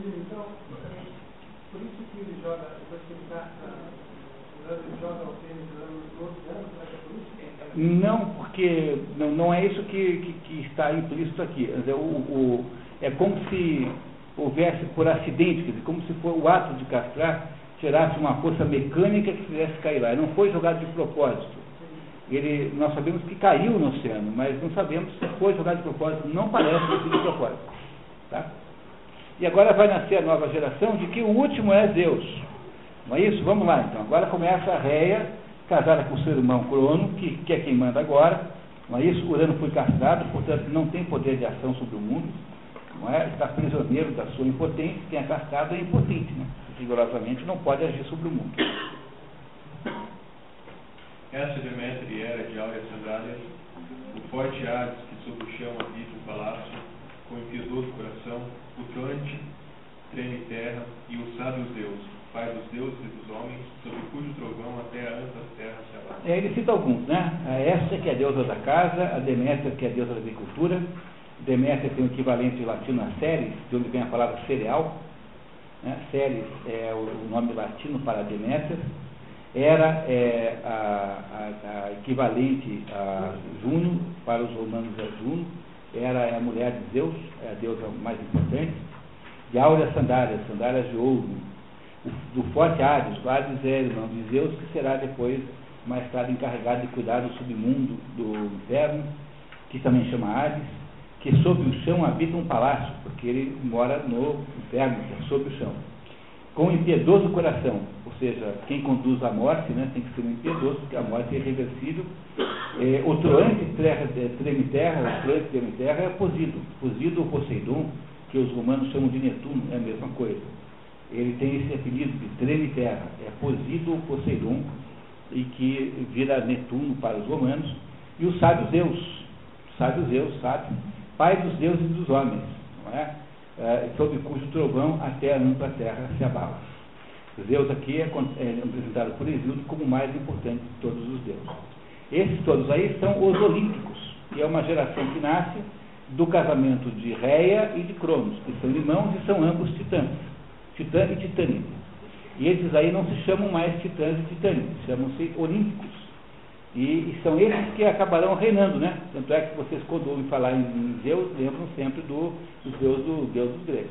Então, é, por isso que ele joga, depois que ele joga o tênis durante 12 anos, é por isso que ele Não, porque não, não é isso que, que, que está implícito aqui. É, o, o, é como se houvesse por acidente, dizer, como se for o ato de castrar tirasse uma força mecânica que fizesse cair lá. Ele não foi jogado de propósito. Ele, nós sabemos que caiu no oceano, mas não sabemos se foi jogado de propósito. Não parece ter sido de propósito. Tá? E agora vai nascer a nova geração de que o último é Zeus. Não é isso? Vamos lá então. Agora começa a Reia, casada com o seu irmão Crono, que, que é quem manda agora. Não é isso? Urano foi castrado, portanto não tem poder de ação sobre o mundo não é? está prisioneiro da sua impotência, quem é castrado é impotente, né? rigorosamente não pode agir sobre o mundo. Essa Demétria era de áureas sandálias, o forte Hades que sob o chão habita o palácio, com impiedoso coração, flutuante, treme terra, e o sábio Deus, pai dos deuses e dos homens, sob cujo trovão até a ampla terra se abate. É, ele cita alguns, né? A Essa que é a deusa da casa, a Deméter que é a deusa da agricultura, Deméter tem o equivalente latino a Ceres, de onde vem a palavra cereal. Né? Ceres é o nome latino para Deméter. Era é, a, a, a, equivalente a Juno, para os romanos é Juno. Era é a mulher de Zeus, é a deusa mais importante. De Áurea Sandálias, sandálias de ouro. Do forte Hades, o Hades é irmão de Zeus, que será depois, mais tarde, encarregado de cuidar do submundo do inferno, que também chama Hades que sob o chão habita um palácio, porque ele mora no inferno, que é sob o chão. Com impiedoso coração, ou seja, quem conduz à morte né, tem que ser um impiedoso, porque a morte é irreversível. É, o troante treme terra, o troante treme terra é Posido. Posido ou Poseidon, que os romanos chamam de Netuno, é a mesma coisa. Ele tem esse apelido de treme terra, é Posido ou Poseidon, e que vira Netuno para os romanos. E o sábio Zeus, sábio Zeus, sábio, pai dos deuses e dos homens, não é? É sob cujo trovão a ampla terra se abala. Zeus aqui é, é apresentado por Exildo como o mais importante de todos os deuses. Esses todos aí são os olímpicos, que é uma geração que nasce do casamento de Reia e de Cronos, que são irmãos e são ambos titãs, titã e titânide. E esses aí não se chamam mais titãs e titânides, chamam-se olímpicos. E, e, são esses que acabarão reinando, né? Tanto é que vocês, quando ouvem falar em Zeus, lembram sempre do, do Deus, do Deus dos gregos.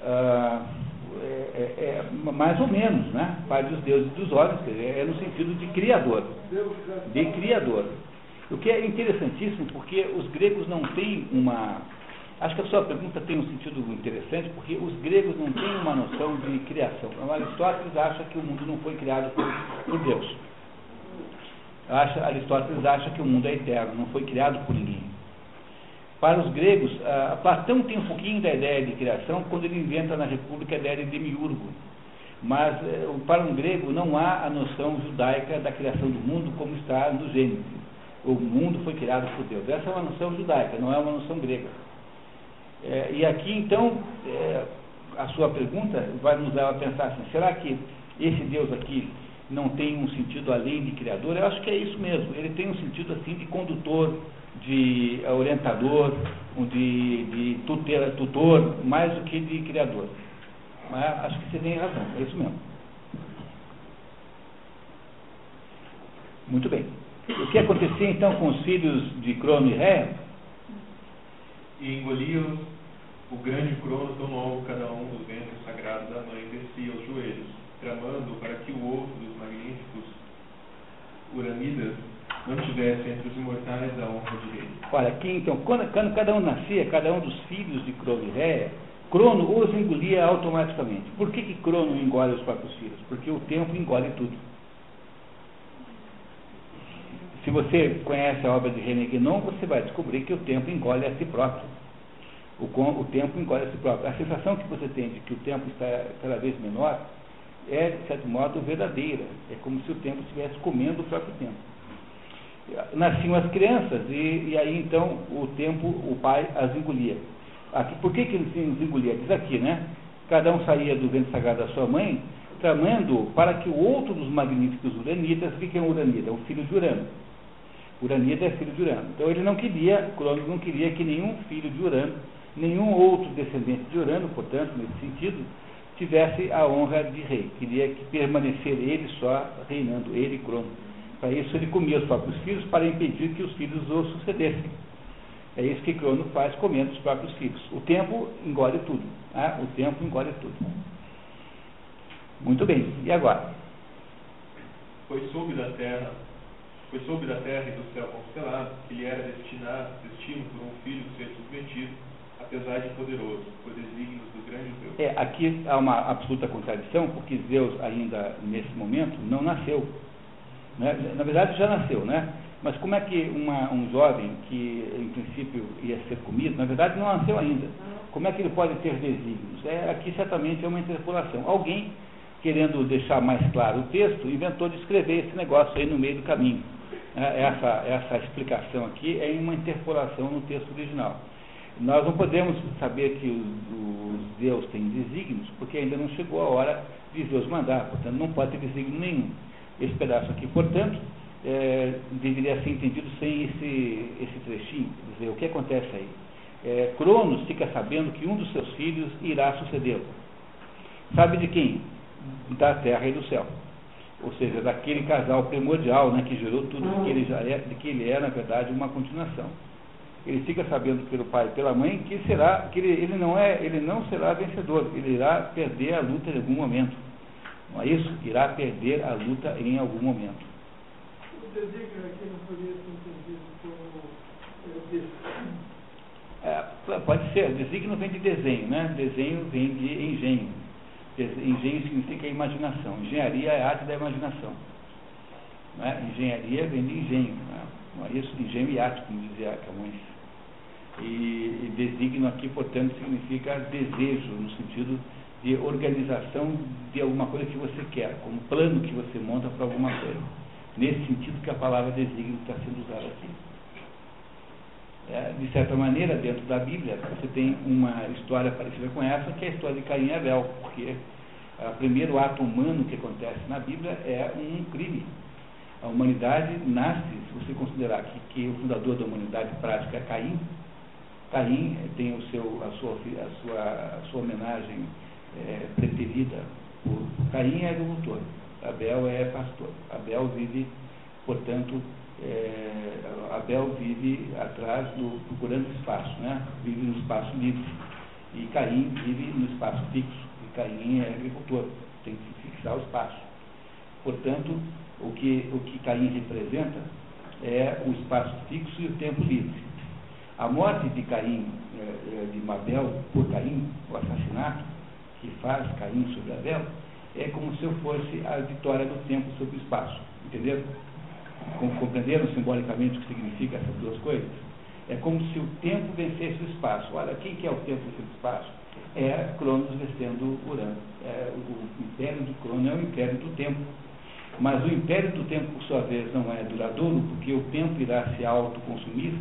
Ah, é, é, é, mais ou menos, né? Pai dos deuses e dos homens, é no sentido de criador. De criador. O que é interessantíssimo, porque os gregos não têm uma Acho que a sua pergunta tem um sentido interessante, porque os gregos não têm uma noção de criação. Então, Aristóteles acha que o mundo não foi criado por, por Deus. Acha, Aristóteles acha que o mundo é eterno, não foi criado por ninguém. Para os gregos, Platão tem um pouquinho da ideia de criação quando ele inventa na República a ideia de demiurgo. Mas uh, para um grego não há a noção judaica da criação do mundo como está no Gênesis. O mundo foi criado por Deus. Essa é uma noção judaica, não é uma noção grega. É, e aqui, então, é, a sua pergunta vai nos levar a pensar assim: será que esse Deus aqui não tem um sentido além de criador? Eu acho que é isso mesmo. Ele tem um sentido assim de condutor, de orientador, de, de tutor, tutor, mais do que de criador. Mas acho que você tem razão, é isso mesmo. Muito bem. O que acontecia então com os filhos de Crono e Ré? E engoliam o grande crono tão longo cada um dos ventres sagrados da mãe descia aos joelhos, tramando para que o ovo dos magníficos uranidas não tivesse entre os imortais a honra de rei. Olha, aqui então, quando, quando, cada um nascia, cada um dos filhos de Crono e Réia, Crono os engolia automaticamente. Por que, que Crono engole os próprios filhos? Porque o tempo engole tudo. Se você conhece a obra de René Guénon, você vai descobrir que o tempo engole a si próprio. O, o tempo engole a si próprio. A sensação que você tem de que o tempo está cada vez menor é, de certo modo, verdadeira. É como se o tempo estivesse comendo o próprio tempo. Nasciam as crianças e, e aí então o tempo, o pai as engolia. Aqui, por que, que ele os engolia? Diz aqui, né? Cada um saía do ventre sagrado da sua mãe, tramando para que o outro dos magníficos uranitas, o que é um uranita? É um filho de Urano. Uranita é filho de Urano. Então ele não queria, Cronos não queria que nenhum filho de Urano nenhum outro descendente de Urano, portanto, nesse sentido, tivesse a honra de rei. Queria que permanecer ele só reinando, ele e Crono. Para isso ele comia os próprios filhos para impedir que os filhos o sucedessem. É isso que Crono faz comendo os próprios filhos. O tempo engole tudo. Né? O tempo engole tudo. Muito bem. E agora? Foi sob da terra, sob da terra e do céu constelado que lhe era destinado, destino por um filho ser submetido apesar de poderoso, por desígnios do grande Deus. É, aqui há uma absoluta contradição, porque Zeus ainda nesse momento não nasceu. Né? Na verdade já nasceu, né? Mas como é que uma, um jovem que em princípio ia ser comido, na verdade não nasceu ainda. Como é que ele pode ter desígnios? É, aqui certamente é uma interpolação. Alguém, querendo deixar mais claro o texto, inventou de escrever esse negócio aí no meio do caminho. É, essa, essa explicação aqui é uma interpolação no texto original. Nós não podemos saber que os, os Deus têm desígnios, porque ainda não chegou a hora de Deus mandar, portanto não pode ter desígnio nenhum. Esse pedaço aqui, portanto, é, deveria ser entendido sem esse, esse trechinho. Quer dizer, o que acontece aí? É, Cronos fica sabendo que um dos seus filhos irá sucedê-lo. Sabe de quem? Da terra e do céu. Ou seja, daquele casal primordial né, que gerou tudo de que ele já é, de que ele é, na verdade, uma continuação. Ele fica sabendo pelo pai e pela mãe que será que ele, ele não é ele não será vencedor ele irá perder a luta em algum momento. Não é isso? Irá perder a luta em algum momento. Como É, pode ser, designo vem de desenho, né? Desenho vem de engenho. Engenho significa imaginação. Engenharia é a arte da imaginação. Né? Engenharia vem de engenho. Não é isso? Engenho e arte, como dizia Camões. E, e designo aqui, portanto, significa desejo, no sentido de organização de alguma coisa que você quer, como plano que você monta para alguma coisa. Nesse sentido que a palavra designo está sendo usada aqui. É, de certa maneira, dentro da Bíblia, você tem uma história parecida com essa, que é a história de Caim e Abel, porque o primeiro ato humano que acontece na Bíblia é um crime. A humanidade nasce, se você considerar que, que o fundador da humanidade prática é Caim, Caim tem o seu, a, sua, a, sua, a sua homenagem é, preferida por Caim é agricultor, Abel é pastor. Abel vive, portanto, é, Abel vive atrás do, procurando espaço, né? vive no espaço livre. E Caim vive no espaço fixo. E Caim é agricultor, tem que fixar o espaço. Portanto, o que, o que Caim representa é o espaço fixo e o tempo livre. A morte de Caim, é, é, de Mabel por Caim, o assassinato que faz Caim sobre Abel, é como se eu fosse a vitória do tempo sobre o espaço. Entenderam? Compreenderam simbolicamente o que significa essas duas coisas? É como se o tempo vencesse o espaço. Olha, quem que é o tempo vencendo o espaço? É Cronos vencendo Urano. É, o, império do Crono é o império do tempo. Mas o império do tempo, por sua vez, não é duradouro, porque o tempo irá se autoconsumir,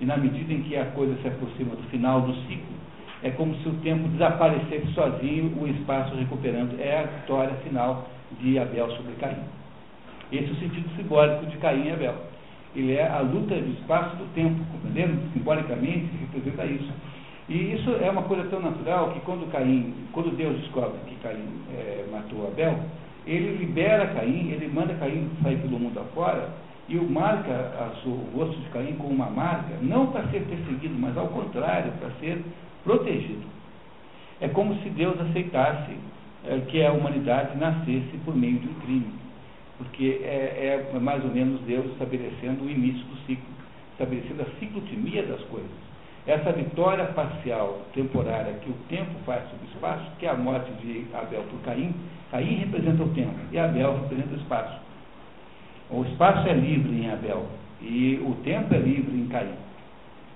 e na medida em que a coisa se aproxima do final do ciclo, é como se o tempo desaparecesse sozinho, o espaço recuperando. É a vitória final de Abel sobre Caim. Esse é o sentido simbólico de Caim e Abel. Ele é a luta do espaço e do tempo, compreendendo? Simbolicamente representa isso. E isso é uma coisa tão natural que quando Caim, quando Deus descobre que Caim é, matou Abel, ele libera Caim, ele manda Caim sair pelo mundo afora e o marca a o rosto de Caim com uma marca, não para ser perseguido, mas ao contrário, para ser protegido. É como se Deus aceitasse é, que a humanidade nascesse por meio de um crime, porque é, é mais ou menos Deus estabelecendo o início do ciclo, estabelecendo a ciclotimia das coisas. Essa vitória parcial, temporária, que o tempo faz sobre o espaço, que é a morte de Abel por Caim, Caim representa o tempo e Abel representa o espaço. O espaço é livre em Abel e o tempo é livre em Caim.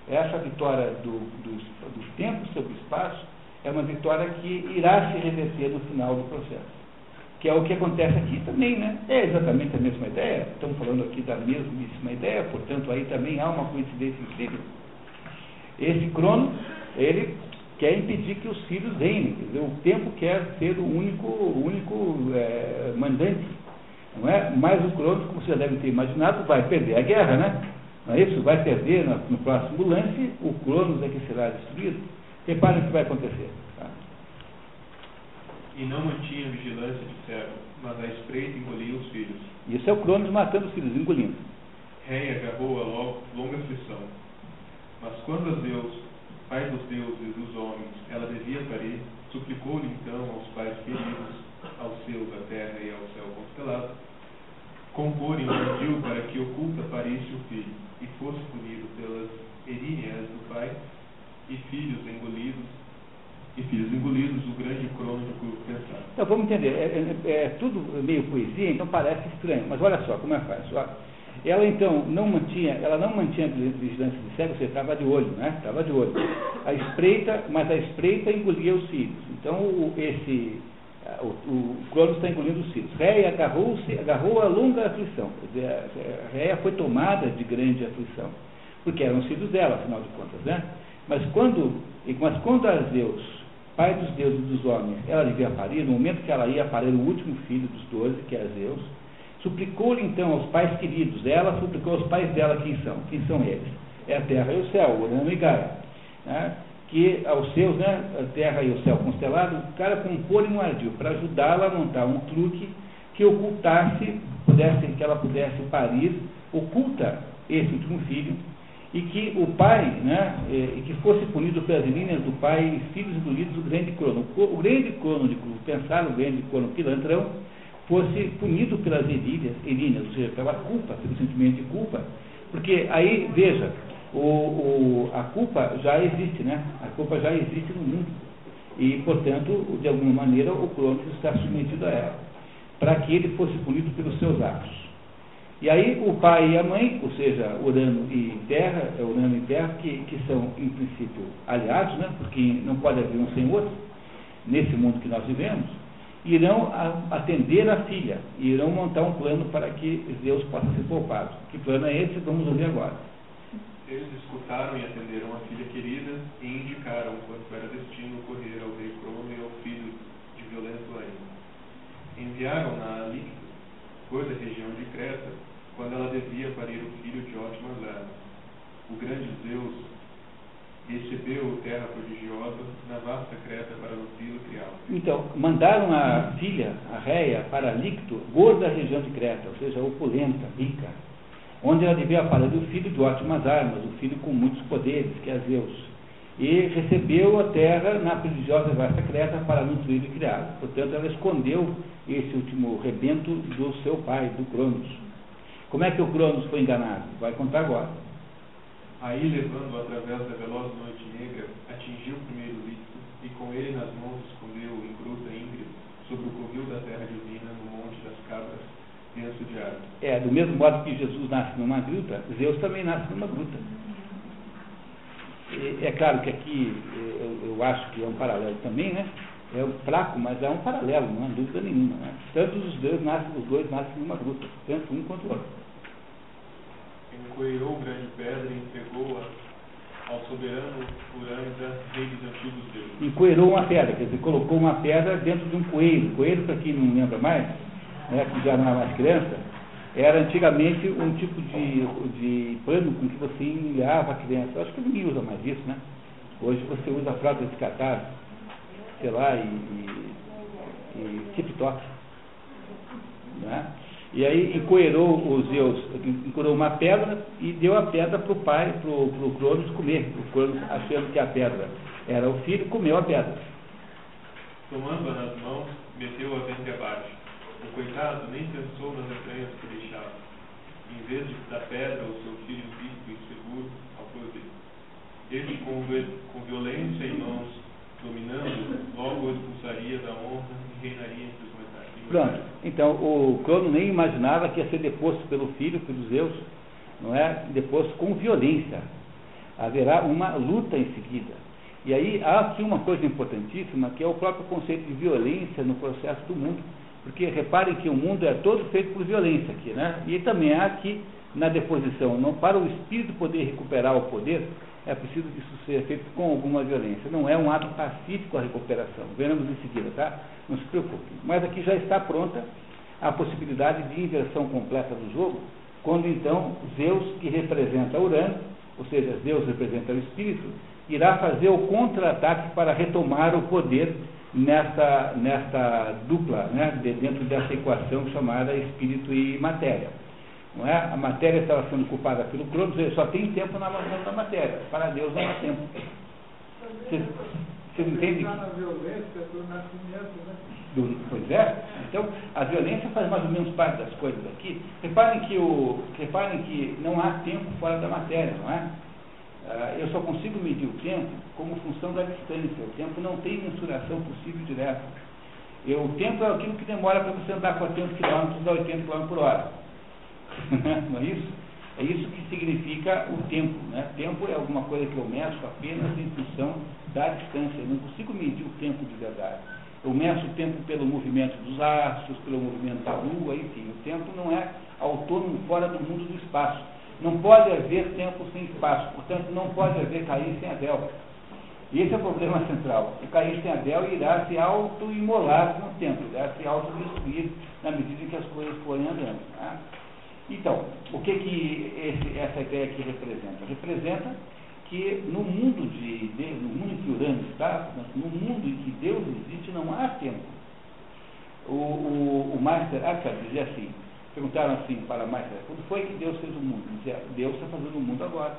Essa vitória do, do, do tempo sobre o espaço é uma vitória que irá se reverter no final do processo. Que é o que acontece aqui também, né? É exatamente a mesma ideia. Estamos falando aqui da mesmíssima ideia, portanto, aí também há uma coincidência incrível. Esse crono, ele quer impedir que os filhos reinem. Quer dizer, o tempo quer ser o único, único é, mandante. Não é? Mas o Cronos, como vocês devem ter imaginado, vai perder a guerra, né? Não é isso? Vai perder no, no próximo lance, o Cronos é que será destruído. Reparem o que vai acontecer. E não mantinha vigilância de servo, mas a espreita engolia os filhos. Isso é o Cronos matando os filhos, engolindo. Rei agarrou a longa aflição. Mas quando a Deus, pai dos deuses e dos homens, ela devia parir, suplicou-lhe então aos pais queridos, aos seus da terra e ao céu constelado, compor e pediu para que oculta parisse o filho, e fosse punido pelas eríneas do pai, e filhos engolidos, e filhos engolidos, o grande curvo pensado. Então vamos entender, é, é, é, tudo meio poesia, então parece estranho, mas olha só como é fácil. Ela então não mantinha, ela não mantinha vigilância de cego, você estava de olho, né? Estava de olho. A espreita, mas a espreita engolia os filhos. Então o, esse o, o Cronos está engolindo os filhos. Réia agarrou-se, agarrou a longa aflição. Réia foi tomada de grande aflição, porque eram os filhos dela, afinal de contas, né? Mas quando, mas quando a Zeus, pai dos deuses e dos homens, ela devia parir, no momento que ela ia parir o último filho dos doze, que é Zeus, suplicou-lhe então aos pais queridos, ela suplicou aos pais dela quem são, quem são eles? É a terra e o céu, Urano e Gaia. Né? que aos seus, né, a terra e o céu constelado, o cara compor um ardil para ajudá-la a montar um truque que ocultasse, pudesse, que ela pudesse parir, oculta esse último filho, e que o pai, né, e que fosse punido pelas linhas do pai e filhos engolidos o grande crono. O grande crono de pensar o grande crono pilantrão, fosse punido pelas eríneas, eríneas, ou seja, pela culpa, pelo sentimento de culpa. Porque aí, veja, o, o, a culpa já existe, né? A culpa já existe no mundo. E, portanto, de alguma maneira, o Cronos está submetido a ela, para que ele fosse punido pelos seus atos. E aí o pai e a mãe, ou seja, Urano e Terra, é Urano e Terra, que, que são, em princípio, aliados, né? porque não pode haver um sem outro, nesse mundo que nós vivemos, irão atender a filha, irão montar um plano para que Zeus possa ser poupado. Que plano é esse? Vamos ouvir agora. Eles escutaram e atenderam a filha querida e indicaram quanto era destino ocorrer ao rei Crono e ao filho de violento ânimo. Enviaram-na a Líquido, da região de Creta, quando ela devia parir o filho de ótimas armas. O grande Zeus recebeu terra prodigiosa na vasta Creta para nutri-lo e criá-lo. Então, mandaram a filha, a Réia, para Licto, gorda região de Creta, ou seja, opulenta, rica, onde ela devia parir o filho de ótimas armas, o filho com muitos poderes, que é Zeus. E recebeu a terra na prodigiosa vasta Creta para nutrir e. Portanto, ela escondeu esse último rebento do seu pai, do Cronos. Como é que o Cronos foi enganado? Vai contar agora. Aí, levando através da veloz noite negra, atingiu o primeiro líquido e com ele nas mãos escondeu em gruta íngreme sobre o covil da terra divina no monte das cabras, denso de árvore. É, do mesmo modo que Jesus nasce numa gruta, Zeus também nasce numa gruta. É, é claro que aqui eu, eu, acho que é um paralelo também, né? É um fraco, mas é um paralelo, não há dúvida nenhuma. Né? Tanto os dois nascem, os dois nascem numa gruta, tanto um quanto o outro grande pedra e entregou-a ao soberano rei dos antigos deuses. Encoeirou uma pedra, quer dizer, colocou uma pedra dentro de um coelho. Coelho, para quem não lembra mais, né, que já não é mais criança, era antigamente um tipo de, de pano com que você enilhava a criança. acho que ninguém usa mais isso, né? Hoje você usa fralda descartável, sei lá, e, e, e tip-top. Né? E aí encoerou os Zeus, encoerou uma pedra e deu a pedra para o pai, para o Cronos comer. O Cronos, achando que a pedra era o filho, comeu a pedra. Tomando-a nas mãos, meteu-a ventre abaixo. O coitado nem pensou nas entranhas que deixava. Em vez de da pedra o seu filho vivo e seguro ao poder. Ele, com, com violência em mãos, dominando, logo o expulsaria da honra e reinaria entre os Pronto. Então, o Crono nem imaginava que ia ser deposto pelo filho, pelos Zeus, não é? Deposto com violência. Haverá uma luta em seguida. E aí há aqui uma coisa importantíssima, que é o próprio conceito de violência no processo do mundo. Porque reparem que o mundo é todo feito por violência aqui, né? E também há aqui na deposição, não, para o espírito poder recuperar o poder, é preciso que isso seja feito com alguma violência. Não é um ato pacífico a recuperação. Veremos em seguida, tá? Não se preocupe. Mas aqui já está pronta a possibilidade de inversão completa do jogo, quando então Zeus, que representa Urano, ou seja, Zeus representa o espírito, irá fazer o contra-ataque para retomar o poder nesta, nesta dupla, né, dentro dessa equação chamada espírito e matéria. Não é? A matéria estava sendo culpada pelo Cronos, ele só tem tempo na mão da matéria. Para Deus não há tempo. Vocês, vocês entendem? Do, pois é. Então, a violência faz mais ou menos parte das coisas aqui. Reparem que, o, reparem que não há tempo fora da matéria, não é? Uh, eu só consigo medir o tempo como função da distância. O tempo não tem mensuração possível direta. O tempo é aquilo que demora para você andar 400 km a 80 km por hora. não é isso? É isso que significa o tempo. Né? Tempo é alguma coisa que eu meço apenas em função da distância. Eu não consigo medir o tempo de verdade. Eu meço o tempo pelo movimento dos astros, pelo movimento da lua, enfim. O tempo não é autônomo fora do mundo do espaço. Não pode haver tempo sem espaço. Portanto, não pode haver cair sem Adel. E esse é o problema central. O cair sem Adel irá se auto-imolar com o tempo, irá se autodestruir na medida em que as coisas forem andando. Né? Então, o que, que esse, essa ideia aqui representa? Representa que no mundo de Deus, no mundo em que Urano está, no mundo em que Deus existe, não há tempo. O, o, o Master Akkad dizia assim, perguntaram assim para Master, quando foi que Deus fez o mundo? Dizia, Deus está fazendo o mundo agora.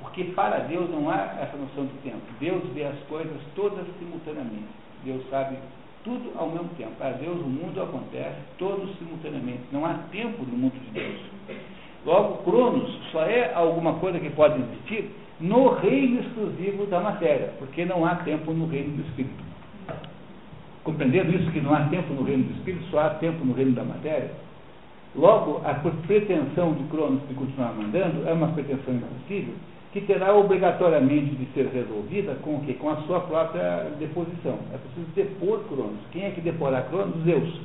Porque para Deus não há essa noção de tempo. Deus vê as coisas todas simultaneamente. Deus sabe tudo ao mesmo tempo. Para Deus o mundo acontece todos simultaneamente. Não há tempo no mundo de Deus. Logo, Cronos só é alguma coisa que pode existir no reino exclusivo da matéria, porque não há tempo no reino do espírito. Compreendendo isso, que não há tempo no reino do espírito, só há tempo no reino da matéria. Logo, a pretensão de Cronos de continuar mandando é uma pretensão impossível, que terá obrigatoriamente de ser resolvida com o quê? Com a sua própria deposição. É preciso depor Cronos. Quem é que deporá Cronos? Zeus.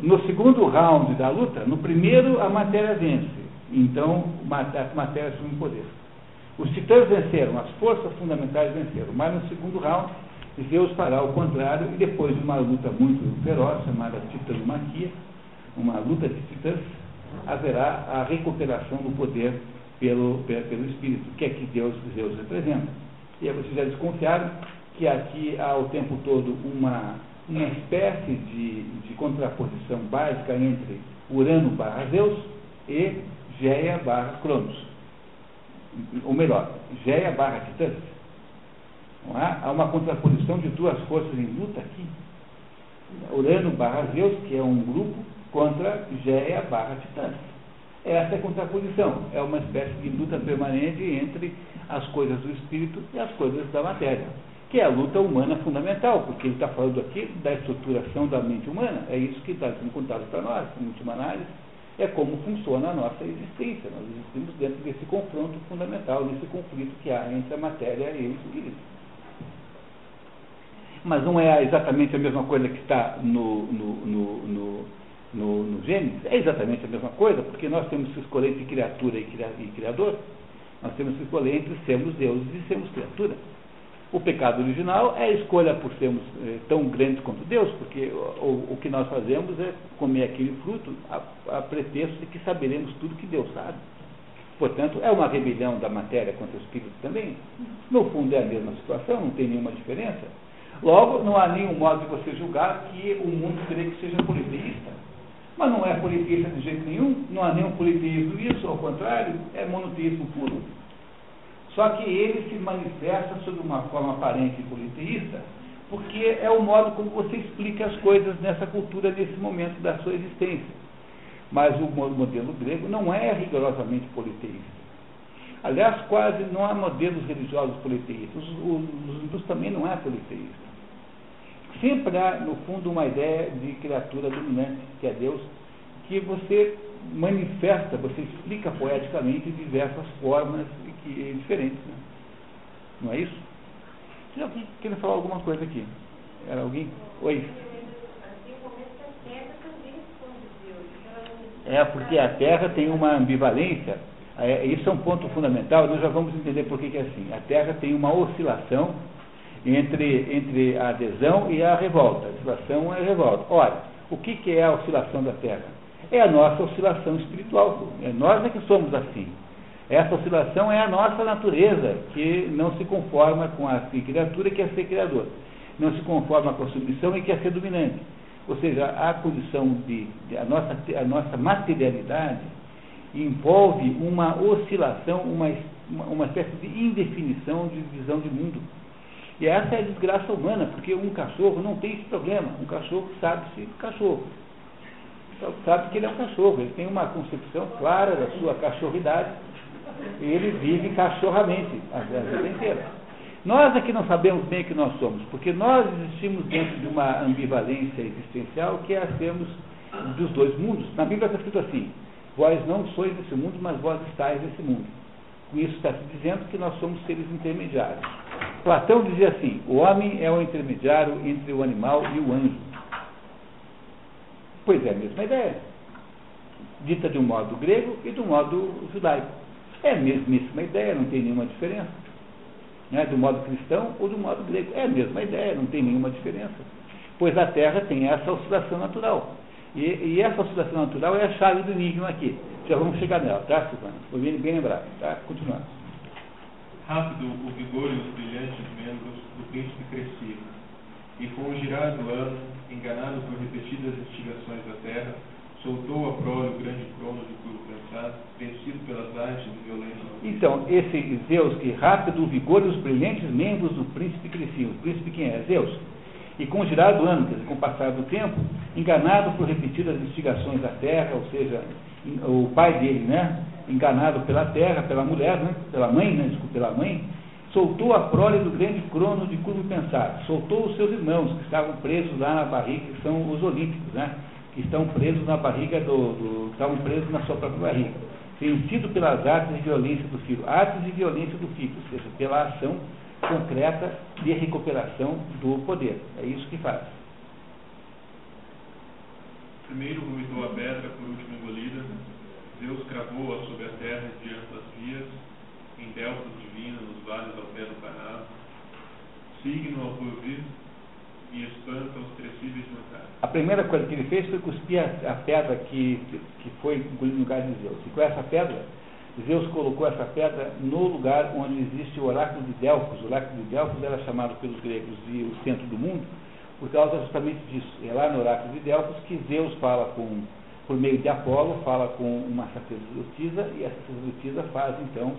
No segundo round da luta, no primeiro a matéria vence. Então, a matéria assume poder. Os titãs venceram, as forças fundamentais venceram, mas no segundo round, Zeus fará o contrário e depois de uma luta muito feroz, chamada titanomaquia, uma luta de titãs, haverá a recuperação do poder pelo, pelo Espírito, que é que Deus, Deus representa. E aí vocês já desconfiaram que aqui há o tempo todo uma, uma espécie de, de contraposição básica entre Urano barra Zeus e Geia barra Cronos. Ou melhor, Geia barra Titãs. Há? há uma contraposição de duas forças em luta aqui. Urano barra Zeus, que é um grupo, contra Geia barra Titãs. Essa é contraposição, é uma espécie de luta permanente entre as coisas do espírito e as coisas da matéria, que é a luta humana fundamental, porque ele está falando aqui da estruturação da mente humana, é isso que está sendo contado para nós, em última análise, é como funciona a nossa existência. Nós existimos dentro desse confronto fundamental, nesse conflito que há entre a matéria e o espírito. Mas não é exatamente a mesma coisa que está no, no, no, no no, no Gênesis, é exatamente a mesma coisa, porque nós temos que escolher entre criatura e, criador. Nós temos que escolher entre sermos deuses e sermos criatura. O pecado original é a escolha por sermos eh, tão grandes quanto Deus, porque o, o, que nós fazemos é comer aquele fruto a, a pretexto de que saberemos tudo que Deus sabe. Portanto, é uma rebelião da matéria contra o espírito também. No fundo é a mesma situação, não tem nenhuma diferença. Logo, não há nenhum modo de você julgar que o mundo grego seja politeísta. Mas não é politeísta de jeito nenhum, não há nenhum politeísmo isso, ao contrário, é monoteísmo puro. Só que ele se manifesta sob uma forma aparente politeísta, porque é o modo como você explica as coisas nessa cultura, nesse momento da sua existência. Mas o modelo grego não é rigorosamente politeísta. Aliás, quase não há modelos religiosos politeístas. Os, hindus também não é politeísta. Sempre há, no fundo, uma ideia de criatura dominante, que é Deus, que você manifesta, você explica poeticamente de diversas formas que, diferentes. Né? Não é isso? Já queria falar alguma coisa aqui. Era alguém? Oi. É porque a Terra tem uma ambivalência. É, isso é um ponto fundamental. Nós já vamos entender por que é assim. A Terra tem uma oscilação entre, entre a adesão e a revolta. A oscilação é a revolta. Ora, o que, que é a oscilação da Terra? É a nossa oscilação espiritual. É nós é que somos assim. Essa oscilação é a nossa natureza, que não se conforma com a criatura que quer ser criador. Não se conforma com a submissão e quer ser dominante. Ou seja, a condição de, de a, nossa, a nossa materialidade envolve uma oscilação, uma, uma espécie de indefinição de visão de mundo. E essa é a desgraça humana, porque um cachorro não tem esse problema. Um cachorro sabe-se cachorro. Sabe que ele é um cachorro, ele tem uma concepção clara da sua cachorridade e ele vive cachorramente a vida inteira. Nós aqui é não sabemos bem o que nós somos, porque nós existimos dentro de uma ambivalência existencial que é a sermos dos dois mundos. Na Bíblia está escrito assim: Vós não sois desse mundo, mas vós estáis nesse mundo. Isso está se dizendo que nós somos seres intermediários. Platão dizia assim: o homem é o intermediário entre o animal e o anjo. Pois é, a mesma ideia. Dita de um modo grego e de um modo judaico. É a mesmíssima ideia, não tem nenhuma diferença. Né? Do modo cristão ou do modo grego. É a mesma ideia, não tem nenhuma diferença. Pois a Terra tem essa oscilação natural. E, e essa oscilação natural é a chave do enigma aqui. Já vamos chegar nela, tá, Silvana? Foi bem, bem lembrado, tá? Continuando. Rápido o vigor e os brilhantes membros do príncipe cresciam, e com o girar do ano, enganado por repetidas instigações da terra, soltou a prole o grande crono de puro pensar, vencido pelas artes de violência. Então, esse Zeus que rápido o vigor e os brilhantes membros do príncipe cresciam. O príncipe quem é? Zeus. E com o girar do ano, quer dizer, com o passar do tempo, enganado por repetidas instigações da terra, ou seja, o pai dele, né, enganado pela terra, pela mulher, né, pela mãe, né, desculpa, pela mãe, soltou a prole do grande crono de curvo pensar, soltou os seus irmãos que estavam presos lá na barriga, que são os olímpicos, né, que estão presos na barriga do, do estavam presos na sua própria barriga, vencido pelas artes de violência do filho, artes de violência do filho, ou seja, pela ação concreta de recuperação do poder. É isso que faz. Primeiro vomitou a pedra, por último engolida. Deus cravou-a sobre a terra diante das vias, em deltas divinos, nos vales ao pé do canal. Signo ao porvir e espanta os crescíveis mortais. A primeira coisa que ele fez foi cuspir a, a pedra que, que foi engolida no lugar de Zeus. E com essa pedra, Zeus colocou essa pedra no lugar onde existe o oráculo de Delfos. O oráculo de Delfos era chamado pelos gregos de o centro do mundo, por causa justamente disso. É lá no oráculo de Delfos que Zeus fala com, por meio de Apolo, fala com uma sacerdotisa, e essa sacerdotisa faz, então,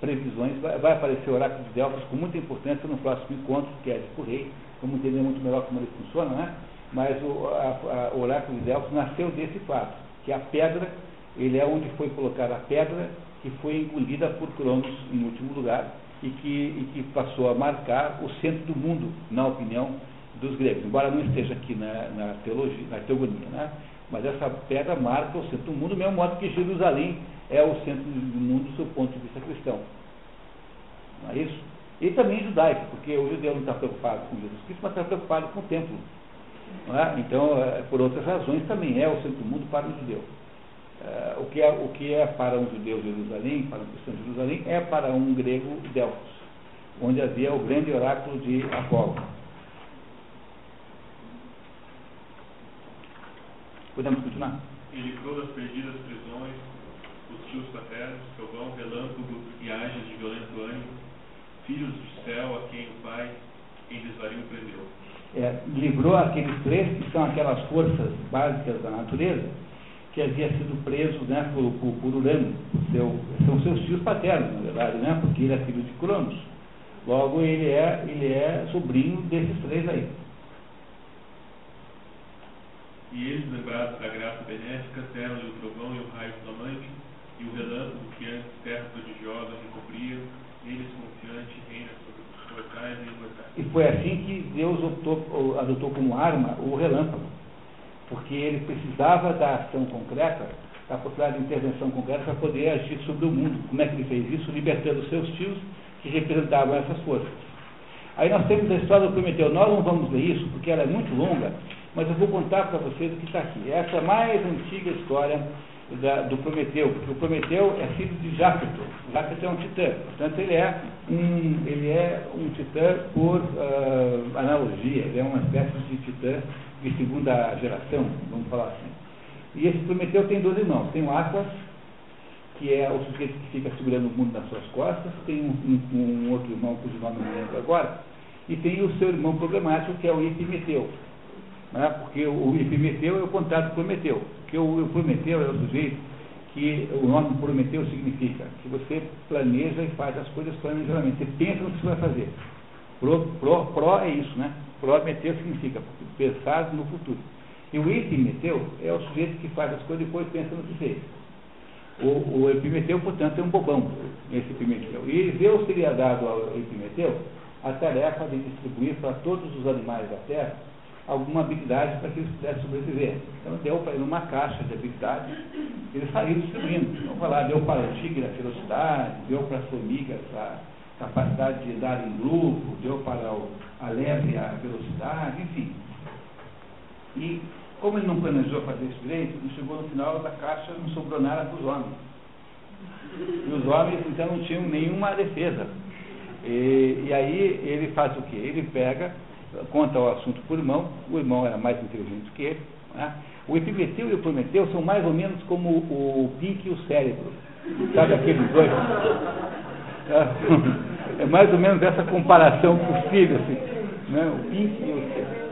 previsões. Vai, vai, aparecer o oráculo de Delfos com muita importância no próximo encontro, que é de Correio. Vamos entender muito melhor como ele funciona, né? Mas o, a, a, o oráculo de Delfos nasceu desse fato, que a pedra, ele é onde foi colocada a pedra que foi engolida por Cronos em último lugar e que, e que passou a marcar o centro do mundo, na opinião dos gregos, embora não esteja aqui na, na teologia, na teogonia, né? mas essa pedra marca o centro do mundo, do mesmo modo que Jerusalém é o centro do mundo do seu ponto de vista cristão. Não é isso? E também judaico, porque o judeu não está preocupado com Jesus Cristo, mas está preocupado com o templo. É? Então, é, por outras razões, também é o centro do mundo para o judeu. Uh, o, que é, o que é para um judeu Jerusalém, para um cristão Jerusalém, é para um grego Delfos, onde havia o grande oráculo de Apolo. Podemos continuar? Ele livrou das perdidas prisões, os tios paternos, trovão, relâmpago e ágios de violento ânimo, filhos do céu a quem o Pai em desvario prendeu. É, livrou aqueles três que são aquelas forças básicas da natureza, que havia sido preso né, por, por, por Urano. Seu, são seus tios paternos, na verdade, né, porque ele é filho de Cronos. Logo, ele é, ele é sobrinho desses três aí. E eles, lembrados da graça benéfica, deram-lhe o trovão e o raio flamante, e o relâmpago que antes terra prodigiosa recobria, eles confiante reina sobre os mortais e imortais. E foi assim que Deus optou, adotou como arma o relâmpago porque ele precisava da ação concreta, da possibilidade de intervenção concreta para poder agir sobre o mundo. Como é que ele fez isso? Libertando seus tios que representavam essas forças. Aí nós temos a história do Prometeu. Nós não vamos ler isso porque ela é muito longa, mas eu vou contar para vocês o que está aqui. Essa é a mais antiga história da, do Prometeu, porque o Prometeu é filho de Jápeto. Jápeto é um titã, portanto ele é um, ele é um titã por uh, analogia, ele é uma espécie de titã de segunda geração, vamos falar assim. E esse Prometeu tem dois irmãos. Tem o Atlas, que é o sujeito que fica segurando o mundo nas suas costas, tem um, um, um outro irmão cujo nome não lembro agora, e tem o seu irmão problemático, que é o Epimeteu. Né? Porque o Epimeteu é o contrário do Prometeu. Porque o, o Prometeu é o sujeito que o nome Prometeu significa que você planeja e faz as coisas planejadamente. Você pensa no que você vai fazer. Pro, pro, pro é isso, né? Prometeu significa pensar no futuro. E o epimeteu é o sujeito que faz as coisas e depois pensa no que fez. O, o epimeteu, portanto, é um bobão, esse epimeteu. E Deus teria dado ao epimeteu a tarefa de distribuir para todos os animais da terra alguma habilidade para que eles pudessem sobreviver. Então deu para ele uma caixa de habilidades, ele saiu distribuindo. Então vai lá, deu para o tigre a velocidade, deu para as formigas a capacidade de andar em grupo, deu para o, a lebre a velocidade, enfim. E como ele não planejou fazer isso direito, chegou no final da caixa não sobrou nada para os homens. E os homens então não tinham nenhuma defesa. E, e aí ele faz o quê? Ele pega, conta o assunto para o irmão, o irmão era mais inteligente que ele. Né? O Epimeteu e o Prometeu são mais ou menos como o, Pink e o cérebro. Sabe aqueles dois? É mais ou menos essa comparação possível. Assim, né? O Pink e o cérebro.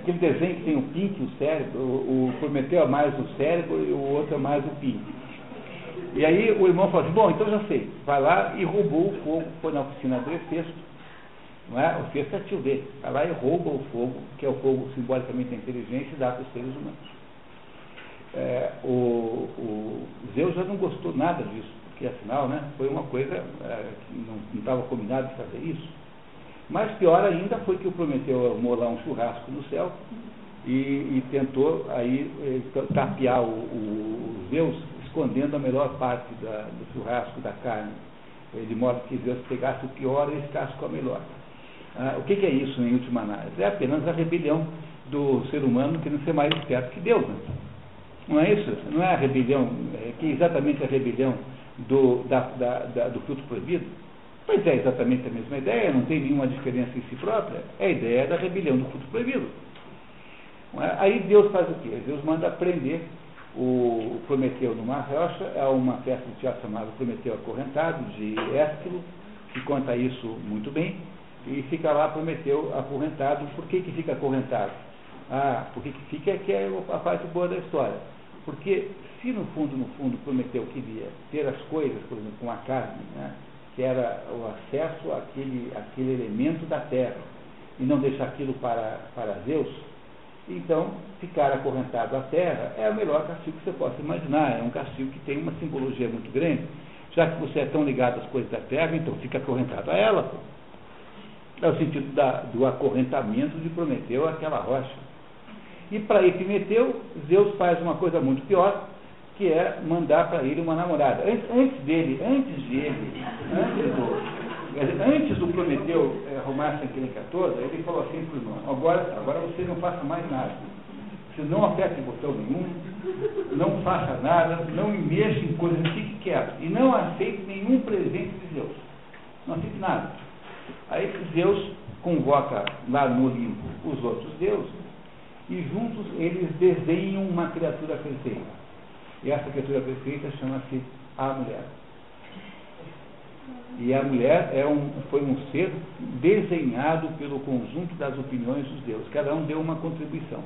Aquele desenho que tem o Pink e o cérebro, o, Prometeu é mais o cérebro e o outro é mais o Pink. E aí o irmão falou assim, bom, então já sei, vai lá e roubou o fogo, foi na oficina do Efesto, Não é? O sexto é tio dele. Vai lá e rouba o fogo, que é o fogo simbolicamente da inteligência, e dá para os seres humanos. É, o, o Zeus já não gostou nada disso, porque afinal né, foi uma coisa é, que não estava combinado de fazer isso. Mas pior ainda foi que o Prometeu arrumou lá um churrasco no céu e, e tentou aí eh, tapear o, o, Zeus, escondendo a melhor parte da, do churrasco, da carne, eh, de modo que Deus pegasse o pior e ficasse com a melhor. Ah, o que, que, é isso, em última análise? É apenas a rebelião do ser humano querendo ser mais esperto que Deus. Né? Não é isso? Não é a rebelião, é que exatamente a rebelião do, da, da, da, do fruto proibido? Pois é exatamente a mesma ideia, não tem nenhuma diferença em si própria. É a ideia da rebelião do fruto proibido. É? Aí Deus faz o quê? Deus manda prender o Prometeu numa rocha, é uma peça de teatro chamada Prometeu Acorrentado, de Ésquilo, que conta isso muito bem, e fica lá Prometeu acorrentado. Por que, que fica acorrentado? Ah, porque que fica é que é a parte boa da história. Porque se no fundo, no fundo, Prometeu queria ter as coisas, por exemplo, com a carne, né, que era o acesso àquele, àquele elemento da terra, e não deixar aquilo para, para Deus, então ficar acorrentado à terra é o melhor castigo que você possa imaginar. É um castigo que tem uma simbologia muito grande. Já que você é tão ligado às coisas da terra, então fica acorrentado a ela. É o sentido da, do acorrentamento de Prometeu àquela rocha. E para Epimeteu, Zeus faz uma coisa muito pior, que é mandar para ele uma namorada. Antes, antes, dele, antes de ele, antes do, antes do Prometeu é, arrumar essa encrenca toda, ele falou assim para o irmão, agora, agora você não faça mais nada. Você não aperte botão nenhum, não faça nada, não mexa em coisas, fique quieto. E não aceite nenhum presente de Deus. Não aceite nada. Aí Deus convoca lá no Olimpo os outros deuses e juntos eles desenham uma criatura perfeita. E essa criatura perfeita chama-se a mulher. E a mulher é um, foi um ser desenhado pelo conjunto das opiniões dos deuses. Cada um deu uma contribuição.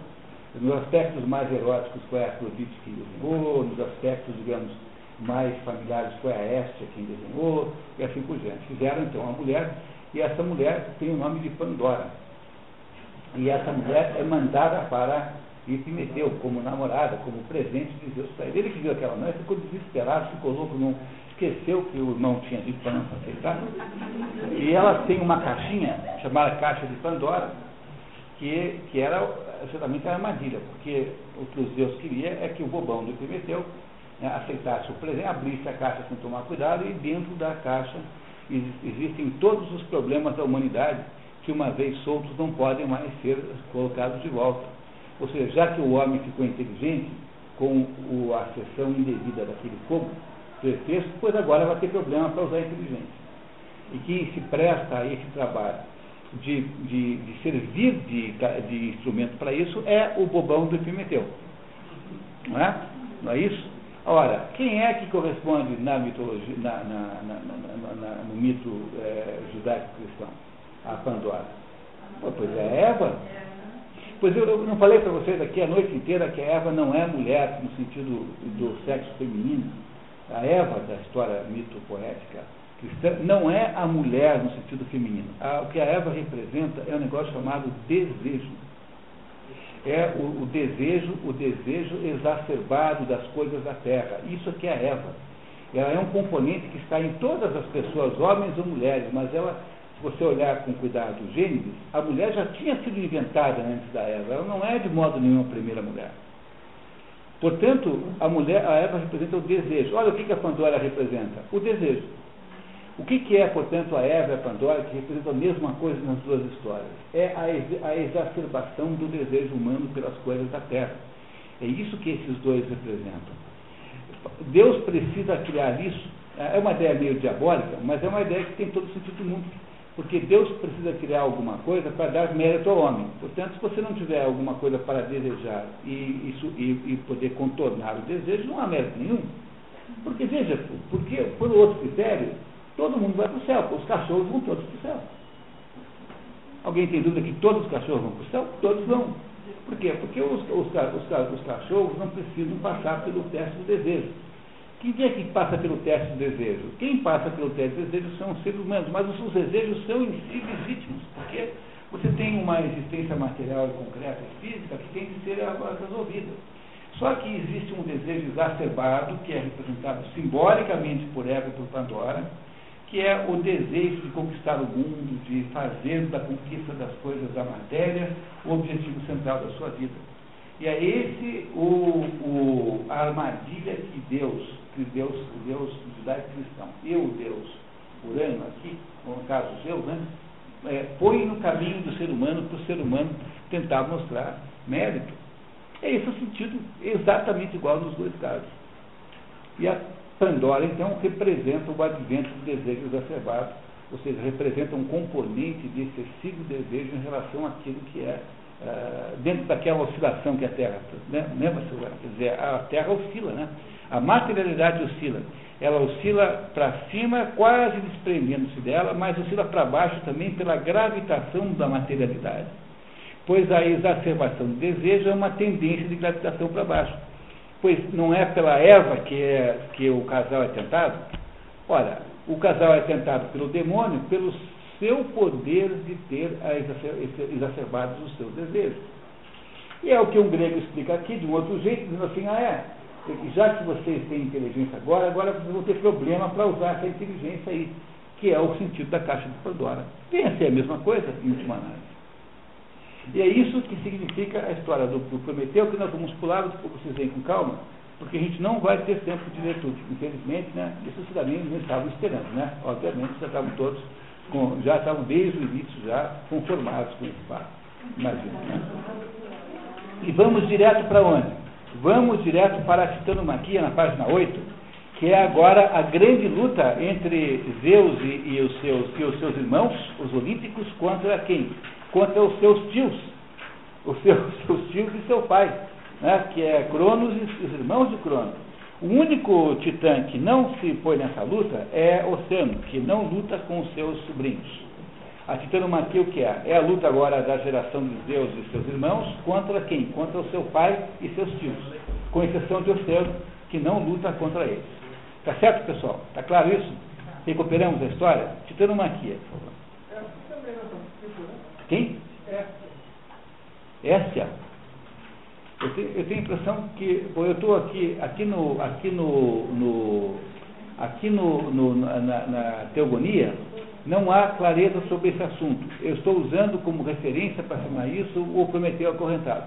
Nos aspectos mais eróticos foi a Afrodite que desenhou, nos aspectos, digamos, mais familiares foi a Estia quem desenhou, e assim por diante. Fizeram então a mulher, e essa mulher tem o nome de Pandora. E essa mulher é mandada para Epimeteu como namorada, como presente de Deus para ele. Ele que viu aquela noite ficou desesperado, ficou louco, não esqueceu que o irmão tinha dito para não aceitar. E ela tem uma caixinha, chamada Caixa de Pandora, que, que era exatamente a armadilha, porque o que os Deus queria é que o bobão do Epimeteu né, aceitasse o presente, abrisse a caixa sem tomar cuidado, e dentro da caixa existem todos os problemas da humanidade que uma vez soltos não podem mais ser colocados de volta. Ou seja, já que o homem ficou inteligente com o, a sessão indevida daquele fogo, pretexto, pois agora vai ter problema para usar a inteligência. E que se presta a esse trabalho de, de, de servir de, de instrumento para isso é o bobão do Epimeteu. Não é? Não é isso? Ora, quem é que corresponde na mitologia, na, na, na, no mito é, judaico-cristão? a Pandora? pois é Eva. Pois eu, eu não falei para vocês aqui a noite inteira que a Eva não é mulher no sentido do sexo feminino. A Eva da história mito-poética cristã não é a mulher no sentido feminino. A, o que a Eva representa é um negócio chamado desejo. É o, o desejo, o desejo exacerbado das coisas da terra. Isso aqui é a Eva. Ela é um componente que está em todas as pessoas, homens ou mulheres, mas ela você olhar com cuidado o Gênesis, a mulher já tinha sido inventada antes da Eva. Ela não é de modo nenhum a primeira mulher. Portanto, a mulher, a Eva representa o desejo. Olha o que, que a Pandora representa: o desejo. O que, que é, portanto, a Eva e a Pandora, que representam a mesma coisa nas duas histórias? É a, a exacerbação do desejo humano pelas coisas da terra. É isso que esses dois representam. Deus precisa criar isso. É uma ideia meio diabólica, mas é uma ideia que tem todo o sentido do mundo. Porque Deus precisa criar alguma coisa para dar mérito ao homem. Portanto, se você não tiver alguma coisa para desejar e, isso, e, e poder contornar o desejo, não há mérito nenhum. Porque, veja, porque, por outro critério, todo mundo vai para o céu, os cachorros vão todos para o céu. Alguém tem dúvida que todos os cachorros vão para o céu? Todos vão. Por quê? Porque os, os, os, os cachorros não precisam passar pelo teste do desejo. Quem é que passa pelo teste do desejo? Quem passa pelo teste do desejo são os seres humanos, mas os, os desejos são em si legítimos, porque você tem uma existência material e concreta e física que tem que ser resolvida. Só que existe um desejo exacerbado, que é representado simbolicamente por Eva e por Pandora, que é o desejo de conquistar o mundo, de fazer da conquista das coisas da matéria o objetivo central da sua vida. E é esse o, o, a armadilha que Deus, que Deus, Deus judaico-cristão, eu, Deus, Urano aqui, no caso Zeus, né, é, põe no caminho do ser humano para o ser humano tentar mostrar mérito. É esse o sentido exatamente igual nos dois casos. E a Pandora, então, representa o advento do desejo exacerbado, ou seja, representa um componente de excessivo desejo em relação àquilo que é uh, dentro daquela oscilação que a Terra. Né? Lembra, quer dizer, a Terra oscila, né? A materialidade oscila. Ela oscila para cima, quase desprendendo-se dela, mas oscila para baixo também pela gravitação da materialidade. Pois a exacerbação do desejo é uma tendência de gravitação para baixo. Pois não é pela Eva que, é, que o casal é tentado? Ora, o casal é tentado pelo demônio pelo seu poder de ter exacerbados os seus desejos. E é o que um grego explica aqui de um outro jeito, dizendo assim, ah é, já que vocês têm inteligência agora, agora vocês vão ter problema para usar essa inteligência aí, que é o sentido da caixa de Pandora. Pensa é a mesma coisa, em última análise. E é isso que significa a história do, do Prometeu, que nós vamos pular, vocês veem com calma, porque a gente não vai ter tempo de ler tudo. Infelizmente, né, isso cidadãos não estavam esperando, né? Obviamente, já estavam todos, com, já estavam desde o início já conformados com esse fato. Imagina, né? E vamos direto para onde? Vamos direto para a titanomaquia, na página 8, que é agora a grande luta entre Zeus e, e, os, seus, e os seus irmãos, os olímpicos, contra quem? Contra os seus tios, os seus, seus tios e seu pai, né? que é Cronos e os irmãos de Cronos. O único titã que não se põe nessa luta é Oceano, que não luta com os seus sobrinhos. A titanomaquia o que é? É a luta agora da geração de Zeus e seus irmãos contra quem? Contra o seu pai e seus tios. Com exceção de Oceano, que não luta contra eles. Tá certo, pessoal? Tá claro isso? Recuperamos a história? Titanomaquia, por favor. Quem? Essa. Eu tenho, eu tenho a impressão que, bom, eu estou aqui, aqui no, aqui no, no aqui no, no na, na, teogonia, não há clareza sobre esse assunto. Eu estou usando como referência para chamar isso o Prometeu acorrentado.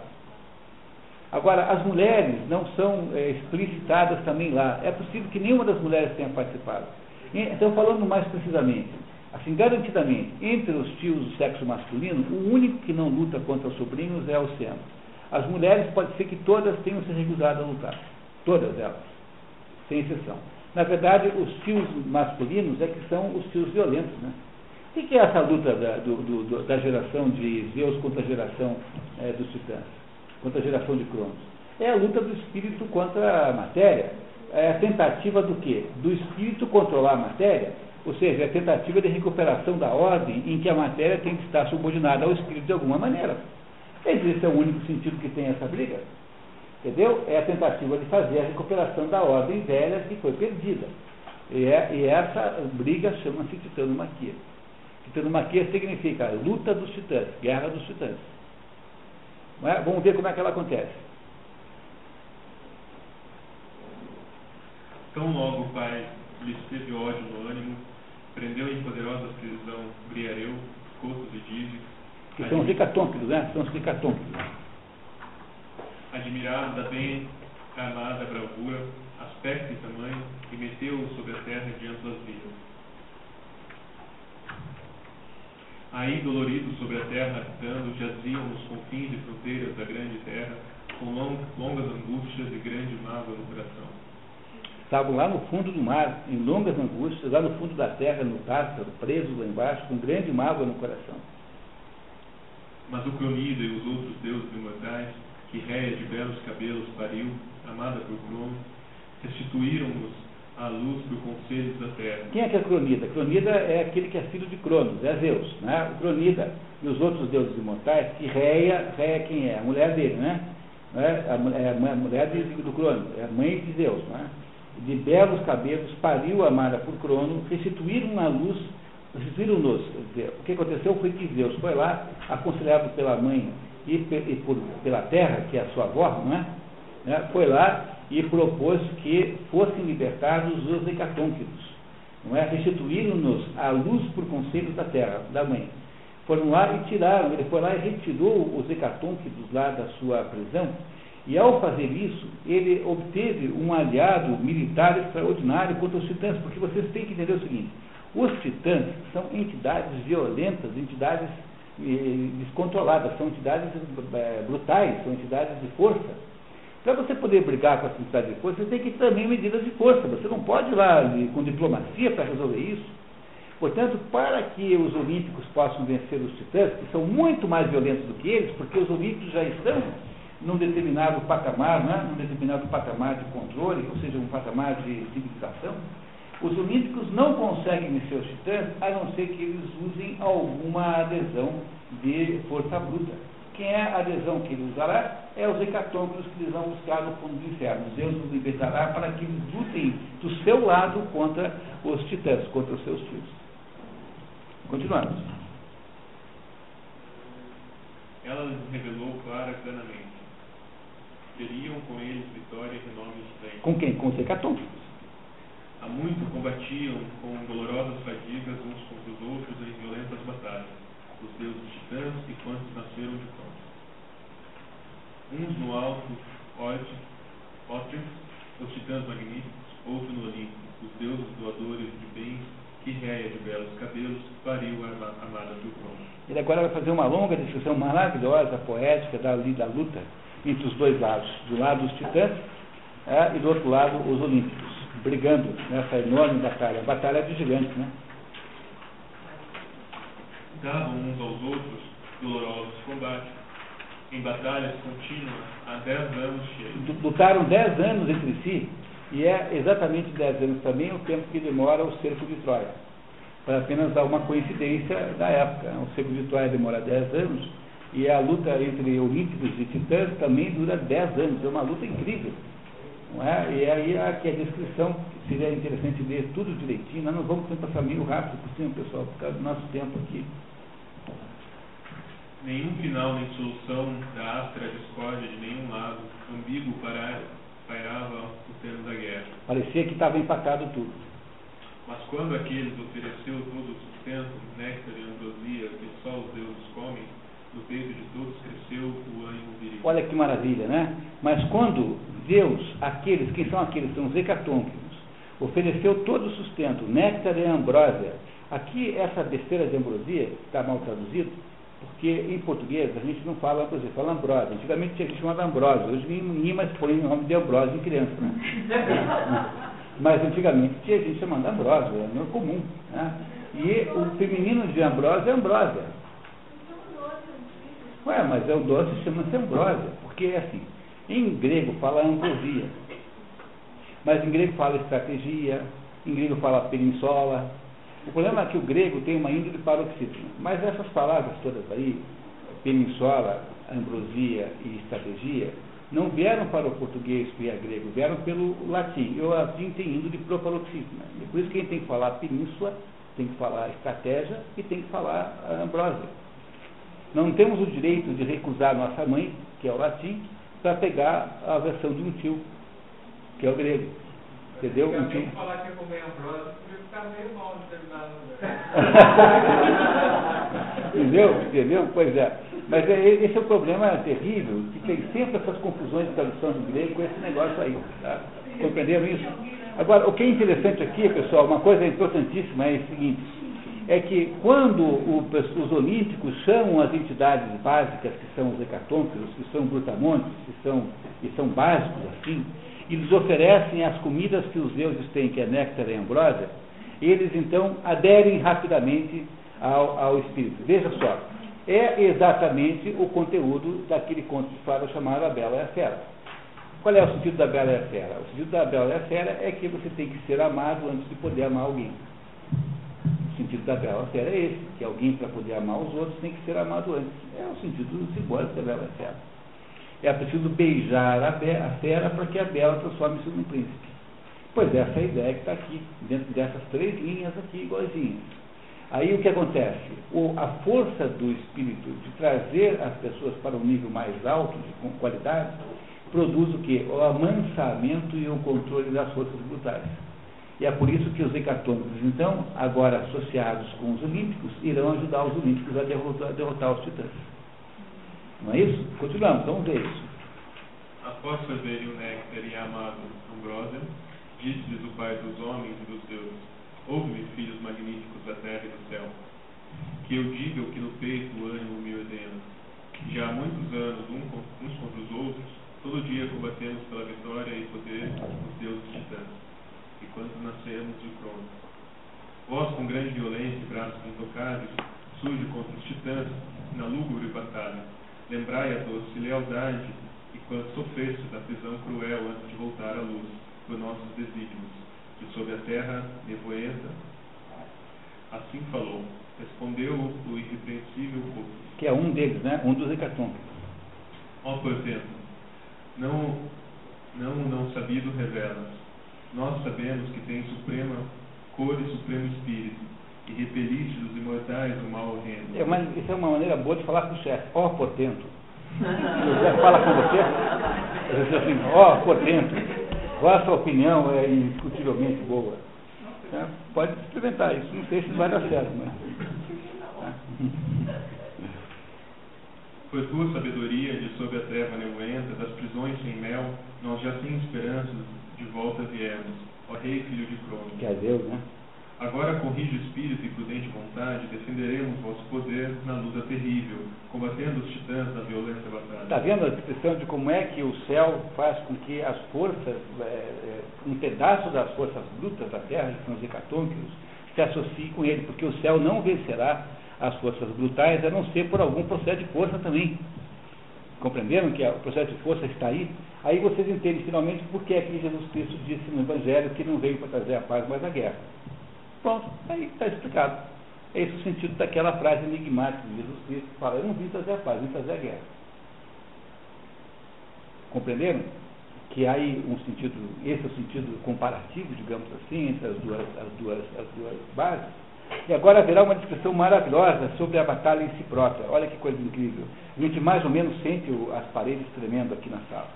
Agora, as mulheres não são é, explicitadas também lá. É possível que nenhuma das mulheres tenha participado. Então, falando mais precisamente, assim, garantidamente, entre os tios do sexo masculino, o único que não luta contra os sobrinhos é o Oceano. As mulheres, pode ser que todas tenham se recusado a lutar. Todas elas, sem exceção. Na verdade, os tios masculinos é que são os tios violentos, né? O que é essa luta da, do, do, da geração de Zeus contra a geração é, dos titãs? Contra a geração de Cronos? É a luta do espírito contra a matéria. É a tentativa do quê? Do espírito controlar a matéria, ou seja, é a tentativa de recuperação da ordem em que a matéria tem que estar subordinada ao espírito de alguma maneira. Esse é o único sentido que tem essa briga. Entendeu? É a tentativa de fazer a recuperação da ordem velha que foi perdida. E, é, e essa briga chama-se titanomaquia. Titanomaquia significa luta dos titãs, guerra dos titãs. É? Vamos ver como é que ela acontece. Tão logo o pai lhes teve ódio no ânimo, prendeu em poderosa prisão Briareu, Cotos e Dizes. Que são os licatônquidos, né? São os licatônquidos admirado da bem armada bravura, aspecto e tamanho, e meteu-o sobre a terra diante das vidas. Aí, doloridos sobre a terra, habitando, jaziam nos confins e fronteiras da grande terra, com longas angústias e grande mágoa no coração. Estavam lá no fundo do mar, em longas angústias, lá no fundo da terra, no Tártaro, presos lá embaixo, com grande mágoa no coração. Mas o Cronida e os outros deuses imortais que réia de belos cabelos pariu, amada por Crono, restituíram-nos à luz por conselhos da terra. Quem é que é Cronida? Cronida é aquele que é filho de Cronos, é Zeus. Né? O Cronida e os outros deuses imortais, que réia, réia quem é? A mulher dele, né? É a, é a mulher de, do Cronos, é a mãe de Zeus. Né? de belos cabelos, pariu amada por Crono, restituíram a luz, restituíram-nos. O que aconteceu foi que Deus foi lá, aconselhado pela mãe e, e por, pela terra, que é a sua avó, não é? Né? Foi lá e propôs que fossem libertados os hecatônquidos. Não é? Restituíram-nos a luz por conselho da terra, da mãe. Foram lá e tiraram, ele foi lá e retirou os hecatônquidos lá da sua prisão e ao fazer isso, ele obteve um aliado militar extraordinário contra os titãs, porque vocês têm que entender o seguinte: os titãs são entidades violentas, entidades descontroladas, são entidades eh, brutais, são entidades de força. Para você poder brigar com essa entidade de força, você tem que também medidas de força. Você não pode ir lá com diplomacia para resolver isso. Portanto, para que os olímpicos possam vencer os titãs, que são muito mais violentos do que eles, porque os olímpicos já estão num determinado patamar, né, num determinado patamar de controle, ou seja, um patamar de civilização, os olímpicos não conseguem vencer os titãs a não ser que eles usem alguma adesão de força bruta. Quem é a adesão que ele usará é os hecatônquidos que eles vão buscar no fundo do inferno. Deus os libertará para que eles lutem do seu lado contra os titãs, contra os seus filhos. Continuamos. Ela lhes revelou clara claramente teriam com eles vitória e renome de Com quem? Com os hecatônquicos. Há muito combatiam com dolorosas fadigas uns contra os outros em violentas batalhas, os deuses titãs e quantos nasceram de pronto. Uns no alto Ótrim, os titãs magníficos, outro no Olimpo, os deuses doadores de bens, que réia de belos cabelos, pariu a amada do trono. Ele agora vai fazer uma longa descrição maravilhosa, poética, da, da luta entre os dois lados. Um lado os titãs é, e do outro lado os olímpicos, brigando nessa enorme batalha. A batalha de gigantes, né? Davam uns aos outros dolorosos combates, em batalhas contínuas há dez anos cheios. Lutaram dez anos entre si, e é exatamente dez anos também o tempo que demora o cerco de Troia. Para apenas dar uma coincidência da época. O cerco de Troia demora dez anos, e a luta entre olímpicos e titãs também dura 10 anos, é uma luta incrível. Não é? E aí aqui a descrição, seria interessante ler tudo direitinho, nós não vamos tentar passar meio rápido por cima, pessoal, por causa do nosso tempo aqui. Nenhum final nem solução da áspera discórdia de nenhum lado, ambíguo pairava o termo da guerra. Parecia que estava empatado tudo. Mas quando aqueles ofereceu todo o sustento, néctar e ambrosia que só os deuses comem, no peito de todos cresceu o ânimo viril. Olha que maravilha, né? Mas quando Deus, aqueles, quem são aqueles? São os hecatônquimos, ofereceu todo o sustento, néctar e ambrósia. Aqui, essa besteira de ambrosia, está mal traduzido, porque em português a gente não fala ambrosia, fala ambrósia. Antigamente tinha gente chamada ambrósia, hoje ninguém mais põe o nome de ambrósia em criança, né? Mas antigamente tinha gente chamada ambrósia, é muito comum. Né? E o feminino de ambrósia é ambrósia. Ué, mas é o doce chama-se ambrósia, porque é assim, em grego fala ambrosia, mas em grego fala estratégia, em grego fala peninsola. O problema é que o grego tem uma índole paroxítono, mas essas palavras todas aí, peninsola, ambrosia e estratégia, não vieram para o português via grego, vieram pelo latim. E o latim tem índole proparoxítono. E por isso quem tem que falar península, tem que falar estratégia e tem que falar ambrosia. Não temos o direito de recusar nossa mãe, que é o latim, para pegar a versão de um tio, que é o grego. Entendeu? Um tio. falar que é ficar meio mal Entendeu? Entendeu? Pois é. Mas é, esse é o problema terrível, que tem sempre essas confusões de tradução do grego com esse negócio aí. Tá? Compreenderam isso? Agora, o que é interessante aqui, pessoal, uma coisa importantíssima é o seguinte é que quando o, os olímpicos chamam as entidades básicas, que são os hecatônquiros, que são brutamontes, que são, que são básicos assim, e lhes oferecem as comidas que os deuses têm, que é néctar e ambrósia, eles então aderem rapidamente ao, ao espírito. Veja só, é exatamente o conteúdo daquele conto de fada chamado A Bela e a Fera. Qual é o sentido da Bela e a Fera? O sentido da Bela e a Fera é que você tem que ser amado antes de poder amar alguém. O sentido da bela fera é esse, que alguém para poder amar os outros tem que ser amado antes. É o sentido simbólico da bela fera. É preciso beijar a, a fera para que a bela transforme-se num príncipe. Pois essa é a ideia que está aqui, dentro dessas três linhas aqui, igualzinhas. Aí o que acontece? O, a força do espírito de trazer as pessoas para um nível mais alto de qualidade produz o que? O amansamento e o controle das forças brutais. E é por isso que os hecatônicos, então, agora associados com os olímpicos, irão ajudar os olímpicos a derrotar, a derrotar os titãs. Não é isso? Continuamos, vamos ver isso. Após beberem o néctar e amado Ambrósia, disse-lhes o Pai dos homens e dos deuses: Ouve-me, filhos magníficos da terra e do céu, que eu diga o que no peito o ânimo me ordena. Já há muitos anos, uns contra os outros, todo dia combatemos pela vitória e poder dos deuses titãs, e quando nascemos de Cronos. Vós, com grande violência e braços intocáveis, surge contra os titãs na lúgubre batalha. Lembrai a doce lealdade e quando sofreste da prisão cruel antes de voltar à luz por nossos desígnios e sobre a terra nevoenta. Assim falou. Respondeu o irrepreensível. Que é um deles, né? Um dos hecatônicos. Ó, portanto, não, não não sabido revelas. Nós sabemos que tem suprema cor e supremo espírito, e repeliste dos imortais o mal horrendo. É, mas isso é uma maneira boa de falar com o chefe. Ó, portento. O chefe fala com você, ele diz assim, ó, portento. Vossa opinião é indiscutivelmente boa. É, pode experimentar isso. Não sei se vai dar certo, mas. Por tua sabedoria de sob a terra nevoenta, das prisões sem mel, nós já sem esperanças de volta viemos. Ó Rei, Filho de Cronos. Que é Deus, né? Agora, com rígido espírito e prudente vontade, defenderemos vosso poder na luta terrível, combatendo os titãs na violenta batalha. Está vendo a descrição de como é que o céu faz com que as forças, é, é, um pedaço das forças brutas da terra, que são os hecatônicos, se associe com ele, porque o céu não vencerá as forças brutais, a não ser por algum processo de força também. Compreenderam que o processo de força está aí? Aí vocês entendem finalmente por que é que Jesus Cristo disse no Evangelho que não veio para trazer a paz, mas a guerra. Pronto, aí está explicado. É esse o sentido daquela frase enigmática de Jesus Cristo que fala, eu não vim trazer a paz, vim trazer a guerra. Compreenderam? Que aí um sentido, esse é o sentido comparativo, digamos assim, entre as duas, as duas, as duas bases. E agora haverá uma descrição maravilhosa sobre a batalha em si própria. Olha que coisa incrível. A gente mais ou menos sente as paredes tremendo aqui na sala.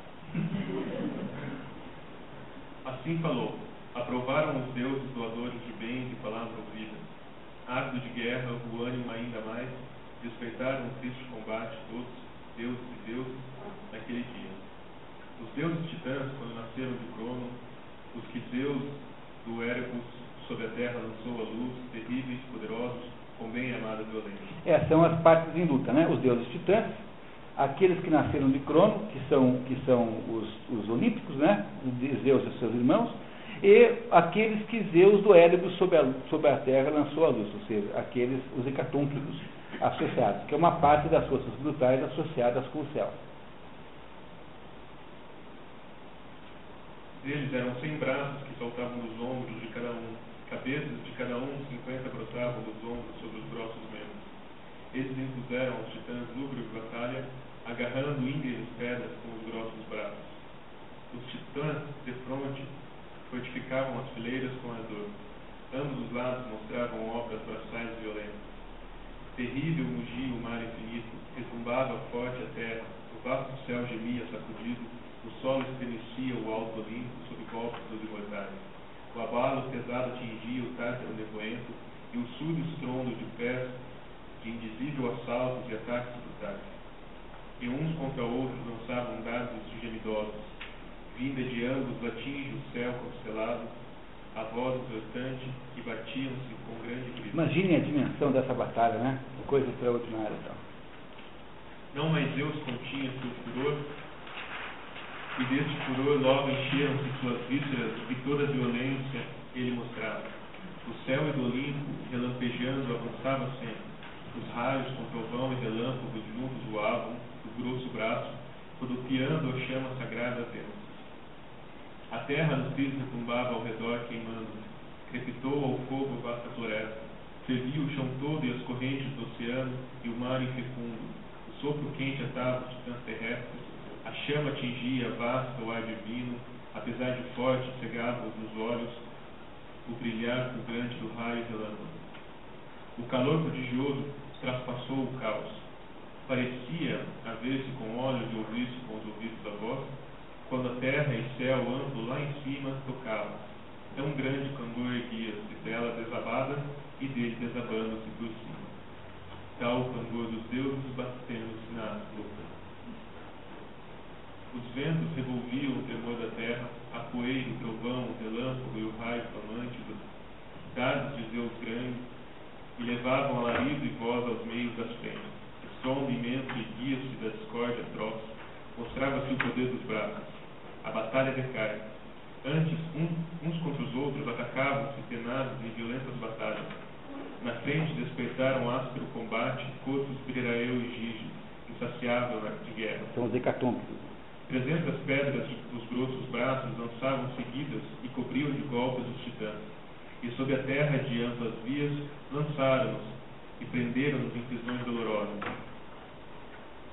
Assim falou Aprovaram os deuses doadores de bens e palavra ouvida. Ávido de guerra, o ânimo ainda mais, despertaram o triste combate todos, deuses e deuses, naquele dia. Os deuses titãs, quando nasceram de Crono, os que Zeus do Erebus sobre a terra lançou a luz, terríveis, poderosos, com bem amada violência. Essas são as partes em luta, né? Os deuses titãs, aqueles que nasceram de Crono, que são, que são os, os olímpicos, né? De Zeus e seus irmãos, e aqueles que Zeus do Élibo sobre a, sobre a terra lançou a luz, ou seja, aqueles, os hecatônicos associados, que é uma parte das forças brutais associadas com o céu. Eles eram cem braços que saltavam dos ombros de cada um, cabeças de cada um, cinquenta brotavam dos ombros sobre os grossos membros. Eles impuseram aos titãs de batalha, agarrando íntegras pedras com os grossos braços. Os titãs, de fronte, fortificavam as fileiras com ardor. Ambos os lados mostravam obras braçais violentas. Terrível mugia o mar infinito, retumbava forte a terra, o vasto céu gemia sacudido, o sol estremecia o alto Olimpo sob golpes dos imortais. O abalo pesado atingia o tártaro nevoento e o surdo estrondo de pés de indizível assaltos e ataques brutais. E uns contra outros lançavam dardos gemidosos, vinda de ambos atinge o céu constelado, a voz exortante e batiam-se com grande grito. Imagine a dimensão dessa batalha, né? Coisa extraordinária. Então. Não mais Deus continha seu furor, e deste furor logo encheram-se suas vísceras e toda a violência ele mostrava. O céu e do Olimpo, relampejando, avançava sempre. Os raios com trovão e relâmpagos juntos voavam do grosso braço, rodopiando a chama sagrada Deus. A terra nos trilhos retumbava ao redor queimando. Crepitou ao fogo a vasta floresta. Fervia o chão todo e as correntes do oceano e o mar infecundo. O sopro quente atava os titãs terrestres. A chama atingia vasta o ar divino. apesar de forte, cegava-os nos olhos o brilhar fulgurante do raio relâmpago. O calor prodigioso traspassou o caos. Parecia haver-se com olhos e ouvir-se com os ouvidos da voz, quando a terra e céu amplo lá em cima tocavam. Tão grande candor erguia-se dela desabada e dele desabando-se por cima. Tal o candor dos deuses batendo-se na luta. Os ventos revolviam o tremor da terra, a poeira, o trovão, o relâmpago e o raio flamante dos dados de Zeus grande, e levavam alarido e voz aos meios das penas. O som imenso erguia-se da discórdia atroz, mostrava-se o poder dos braços. A batalha decai. Antes, um, uns contra os outros atacavam-se tenazes em violentas batalhas. Na frente despertaram áspero combate, corpos Briraeu e Gigi, insaciável de guerra. São os hecatômbicos. Trezentas pedras dos grossos braços lançavam seguidas e cobriam de golpes os titãs. E sob a terra de amplas vias lançaram-nos e prenderam-nos em prisões dolorosas.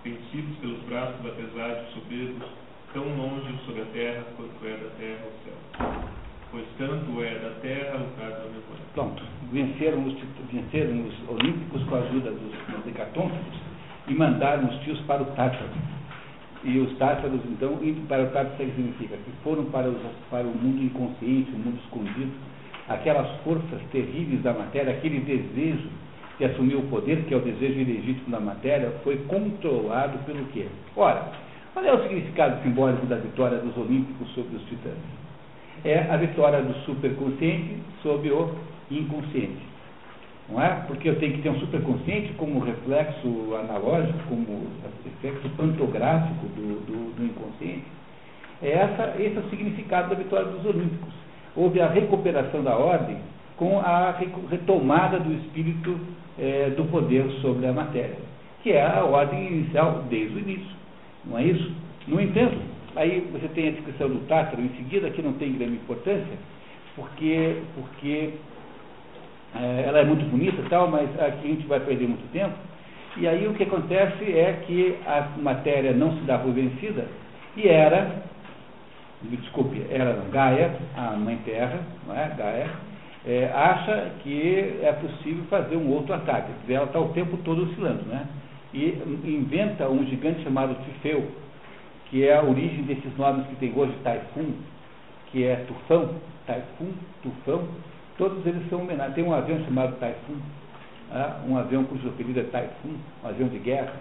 Vencidos pelos braços da pesade soberbos, tão longe sob a terra quanto é da terra o céu. Pois tanto é da terra o cargo da memória. Pronto. Venceram os, venceram os olímpicos com a ajuda dos, dos e mandaram os tios para o Tártaro e os tártaros, então, indo para o tártaro significa que foram para, os, para o mundo inconsciente, o mundo escondido, aquelas forças terríveis da matéria, aquele desejo de assumir o poder, que é o desejo ilegítimo da matéria, foi controlado pelo quê? Ora, qual é o significado simbólico da vitória dos olímpicos sobre os titãs? É a vitória do superconsciente sobre o inconsciente. Não é? Porque eu tenho que ter um superconsciente como reflexo analógico, como reflexo pantográfico do, do, do inconsciente. É essa, esse é o significado da vitória dos Olímpicos. Houve a recuperação da ordem com a retomada do espírito é, do poder sobre a matéria, que é a ordem inicial desde o início. Não é isso? No entanto, aí você tem a descrição do Tártaro em seguida, que não tem grande importância, porque, porque é, ela é muito bonita e tal, mas aqui a gente vai perder muito tempo. E aí o que acontece é que a matéria não se dá por vencida e era, me desculpe, era Gaia, a mãe terra, não é? Gaia, é, acha que é possível fazer um outro ataque. Ela está o tempo todo oscilando, né? E inventa um gigante chamado Tifeu, que é a origem desses nomes que tem hoje, Taifun, que é tufão, Taifun, tufão, Todos eles são homenagens. Tem um avião chamado Typhoon, ah, um avião cujo apelido é Typhoon, um avião de guerra.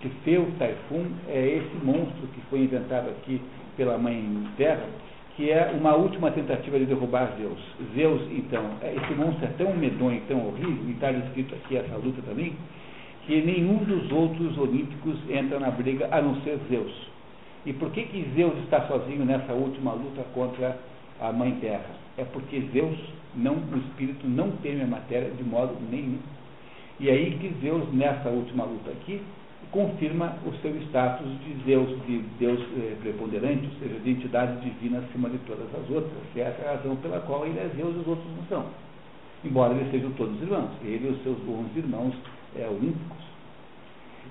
Tifeu Typhoon é esse monstro que foi inventado aqui pela Mãe Terra, que é uma última tentativa de derrubar Zeus. Zeus, então, é, esse monstro é tão medonho, tão horrível, e está descrito aqui essa luta também, que nenhum dos outros olímpicos entra na briga a não ser Zeus. E por que, que Zeus está sozinho nessa última luta contra a Mãe Terra? É porque Zeus não, o espírito não teme a matéria de modo nenhum. E aí que Zeus, nessa última luta aqui, confirma o seu status de Deus, de Deus eh, preponderante, ou seja, de entidade divina acima de todas as outras. Que é a razão pela qual ele é Deus e os outros não são. Embora eles sejam todos irmãos, ele e os seus bons irmãos é, olímpicos.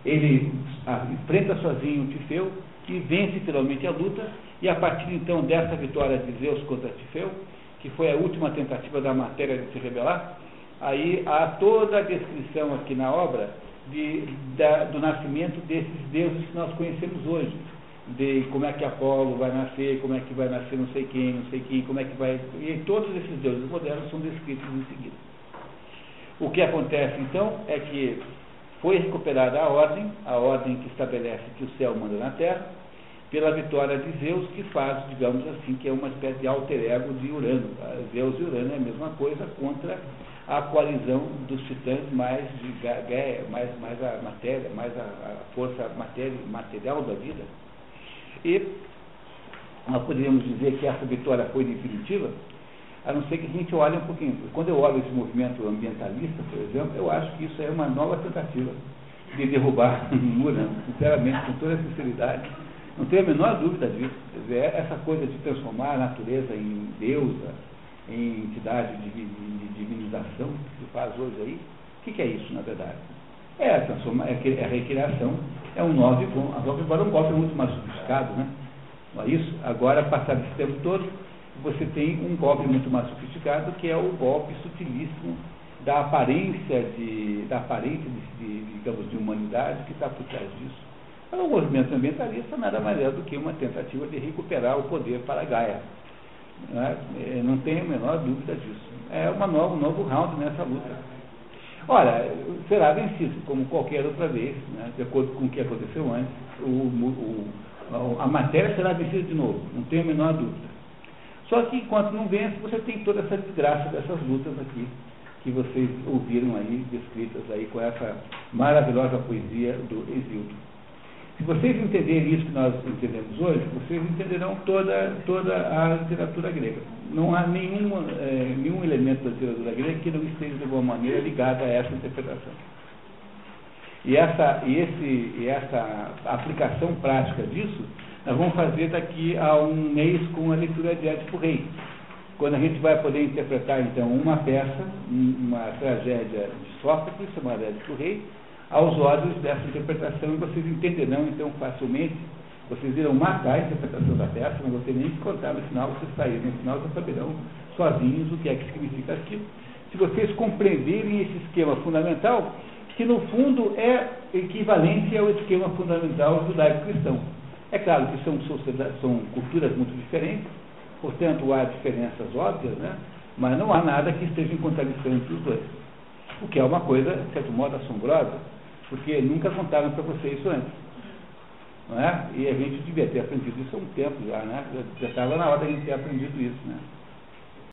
Ele enfrenta sozinho Tifeu e vence finalmente a luta, e a partir então dessa vitória de Zeus contra Tifeu, que foi a última tentativa da matéria de se rebelar, aí há toda a descrição aqui na obra de, da, do nascimento desses deuses que nós conhecemos hoje. De como é que Apolo vai nascer, como é que vai nascer não sei quem, não sei quem, como é que vai. E todos esses deuses modernos são descritos em seguida. O que acontece então é que foi recuperada a ordem, a ordem que estabelece que o céu manda na terra, pela vitória de Zeus, que faz, digamos assim, que é uma espécie de alter ego de Urano. Tá? Zeus e Urano é a mesma coisa contra a coalizão dos titãs mais de Gaia, mais, mais a matéria, mais a, a força matéria, material da vida. E nós poderíamos dizer que essa vitória foi definitiva, a não ser que a gente olhe um pouquinho. Quando eu olho esse movimento ambientalista, por exemplo, eu acho que isso é uma nova tentativa de derrubar Urano, sinceramente, com toda a sinceridade não tenho a menor dúvida disso. É essa coisa de transformar a natureza em deusa, em entidade de, de, de divinização que se faz hoje aí, o que, é isso, na verdade? É a, transforma, é a recriação, é um nove com, agora um golpe muito mais sofisticado, né? Não é isso? Agora, passado esse tempo todo, você tem um golpe muito mais sofisticado, que é o golpe sutilíssimo da aparência de, da aparência de, de digamos, de humanidade que está por trás disso. O movimento ambientalista nada mais é do que uma tentativa de recuperar o poder para Gaia. Não, é? é não tenho a menor dúvida disso. É uma nova, um novo round nessa luta. Ora, será vencido, como qualquer outra vez, né? de acordo com o que aconteceu antes, o, o, a matéria será vencida de novo, não tenho a menor dúvida. Só que enquanto não vence, você tem toda essa desgraça dessas lutas aqui, que vocês ouviram aí, descritas aí com essa maravilhosa poesia do Exildo. Se vocês entenderem isso que nós entendemos hoje, vocês entenderão toda, toda a literatura grega. Não há nenhum, é, nenhum elemento da literatura grega que não esteja de alguma maneira ligado a essa interpretação. E essa, e esse, e essa aplicação prática disso, nós vamos fazer daqui a um mês com a leitura de Édipo Rei. Quando a gente vai poder interpretar, então, uma peça, uma tragédia de Sófocles, chamada Édipo Rei, aos olhos dessa interpretação, e vocês entenderão então facilmente, vocês irão matar a interpretação da peça, não vou ter nem que contar no final, vocês saírem no final, vocês saberão sozinhos o que é que significa aquilo. Se vocês compreenderem esse esquema fundamental, que no fundo é equivalente ao esquema fundamental judaico-cristão. É claro que são, são culturas muito diferentes, portanto há diferenças óbvias, né? mas não há nada que esteja em contradição entre os dois. O que é uma coisa, de certo modo, assombrosa, porque nunca contaram para você isso antes. Não é? E a gente devia ter aprendido isso há um tempo já, né? Já estava na hora de a gente ter aprendido isso. Né?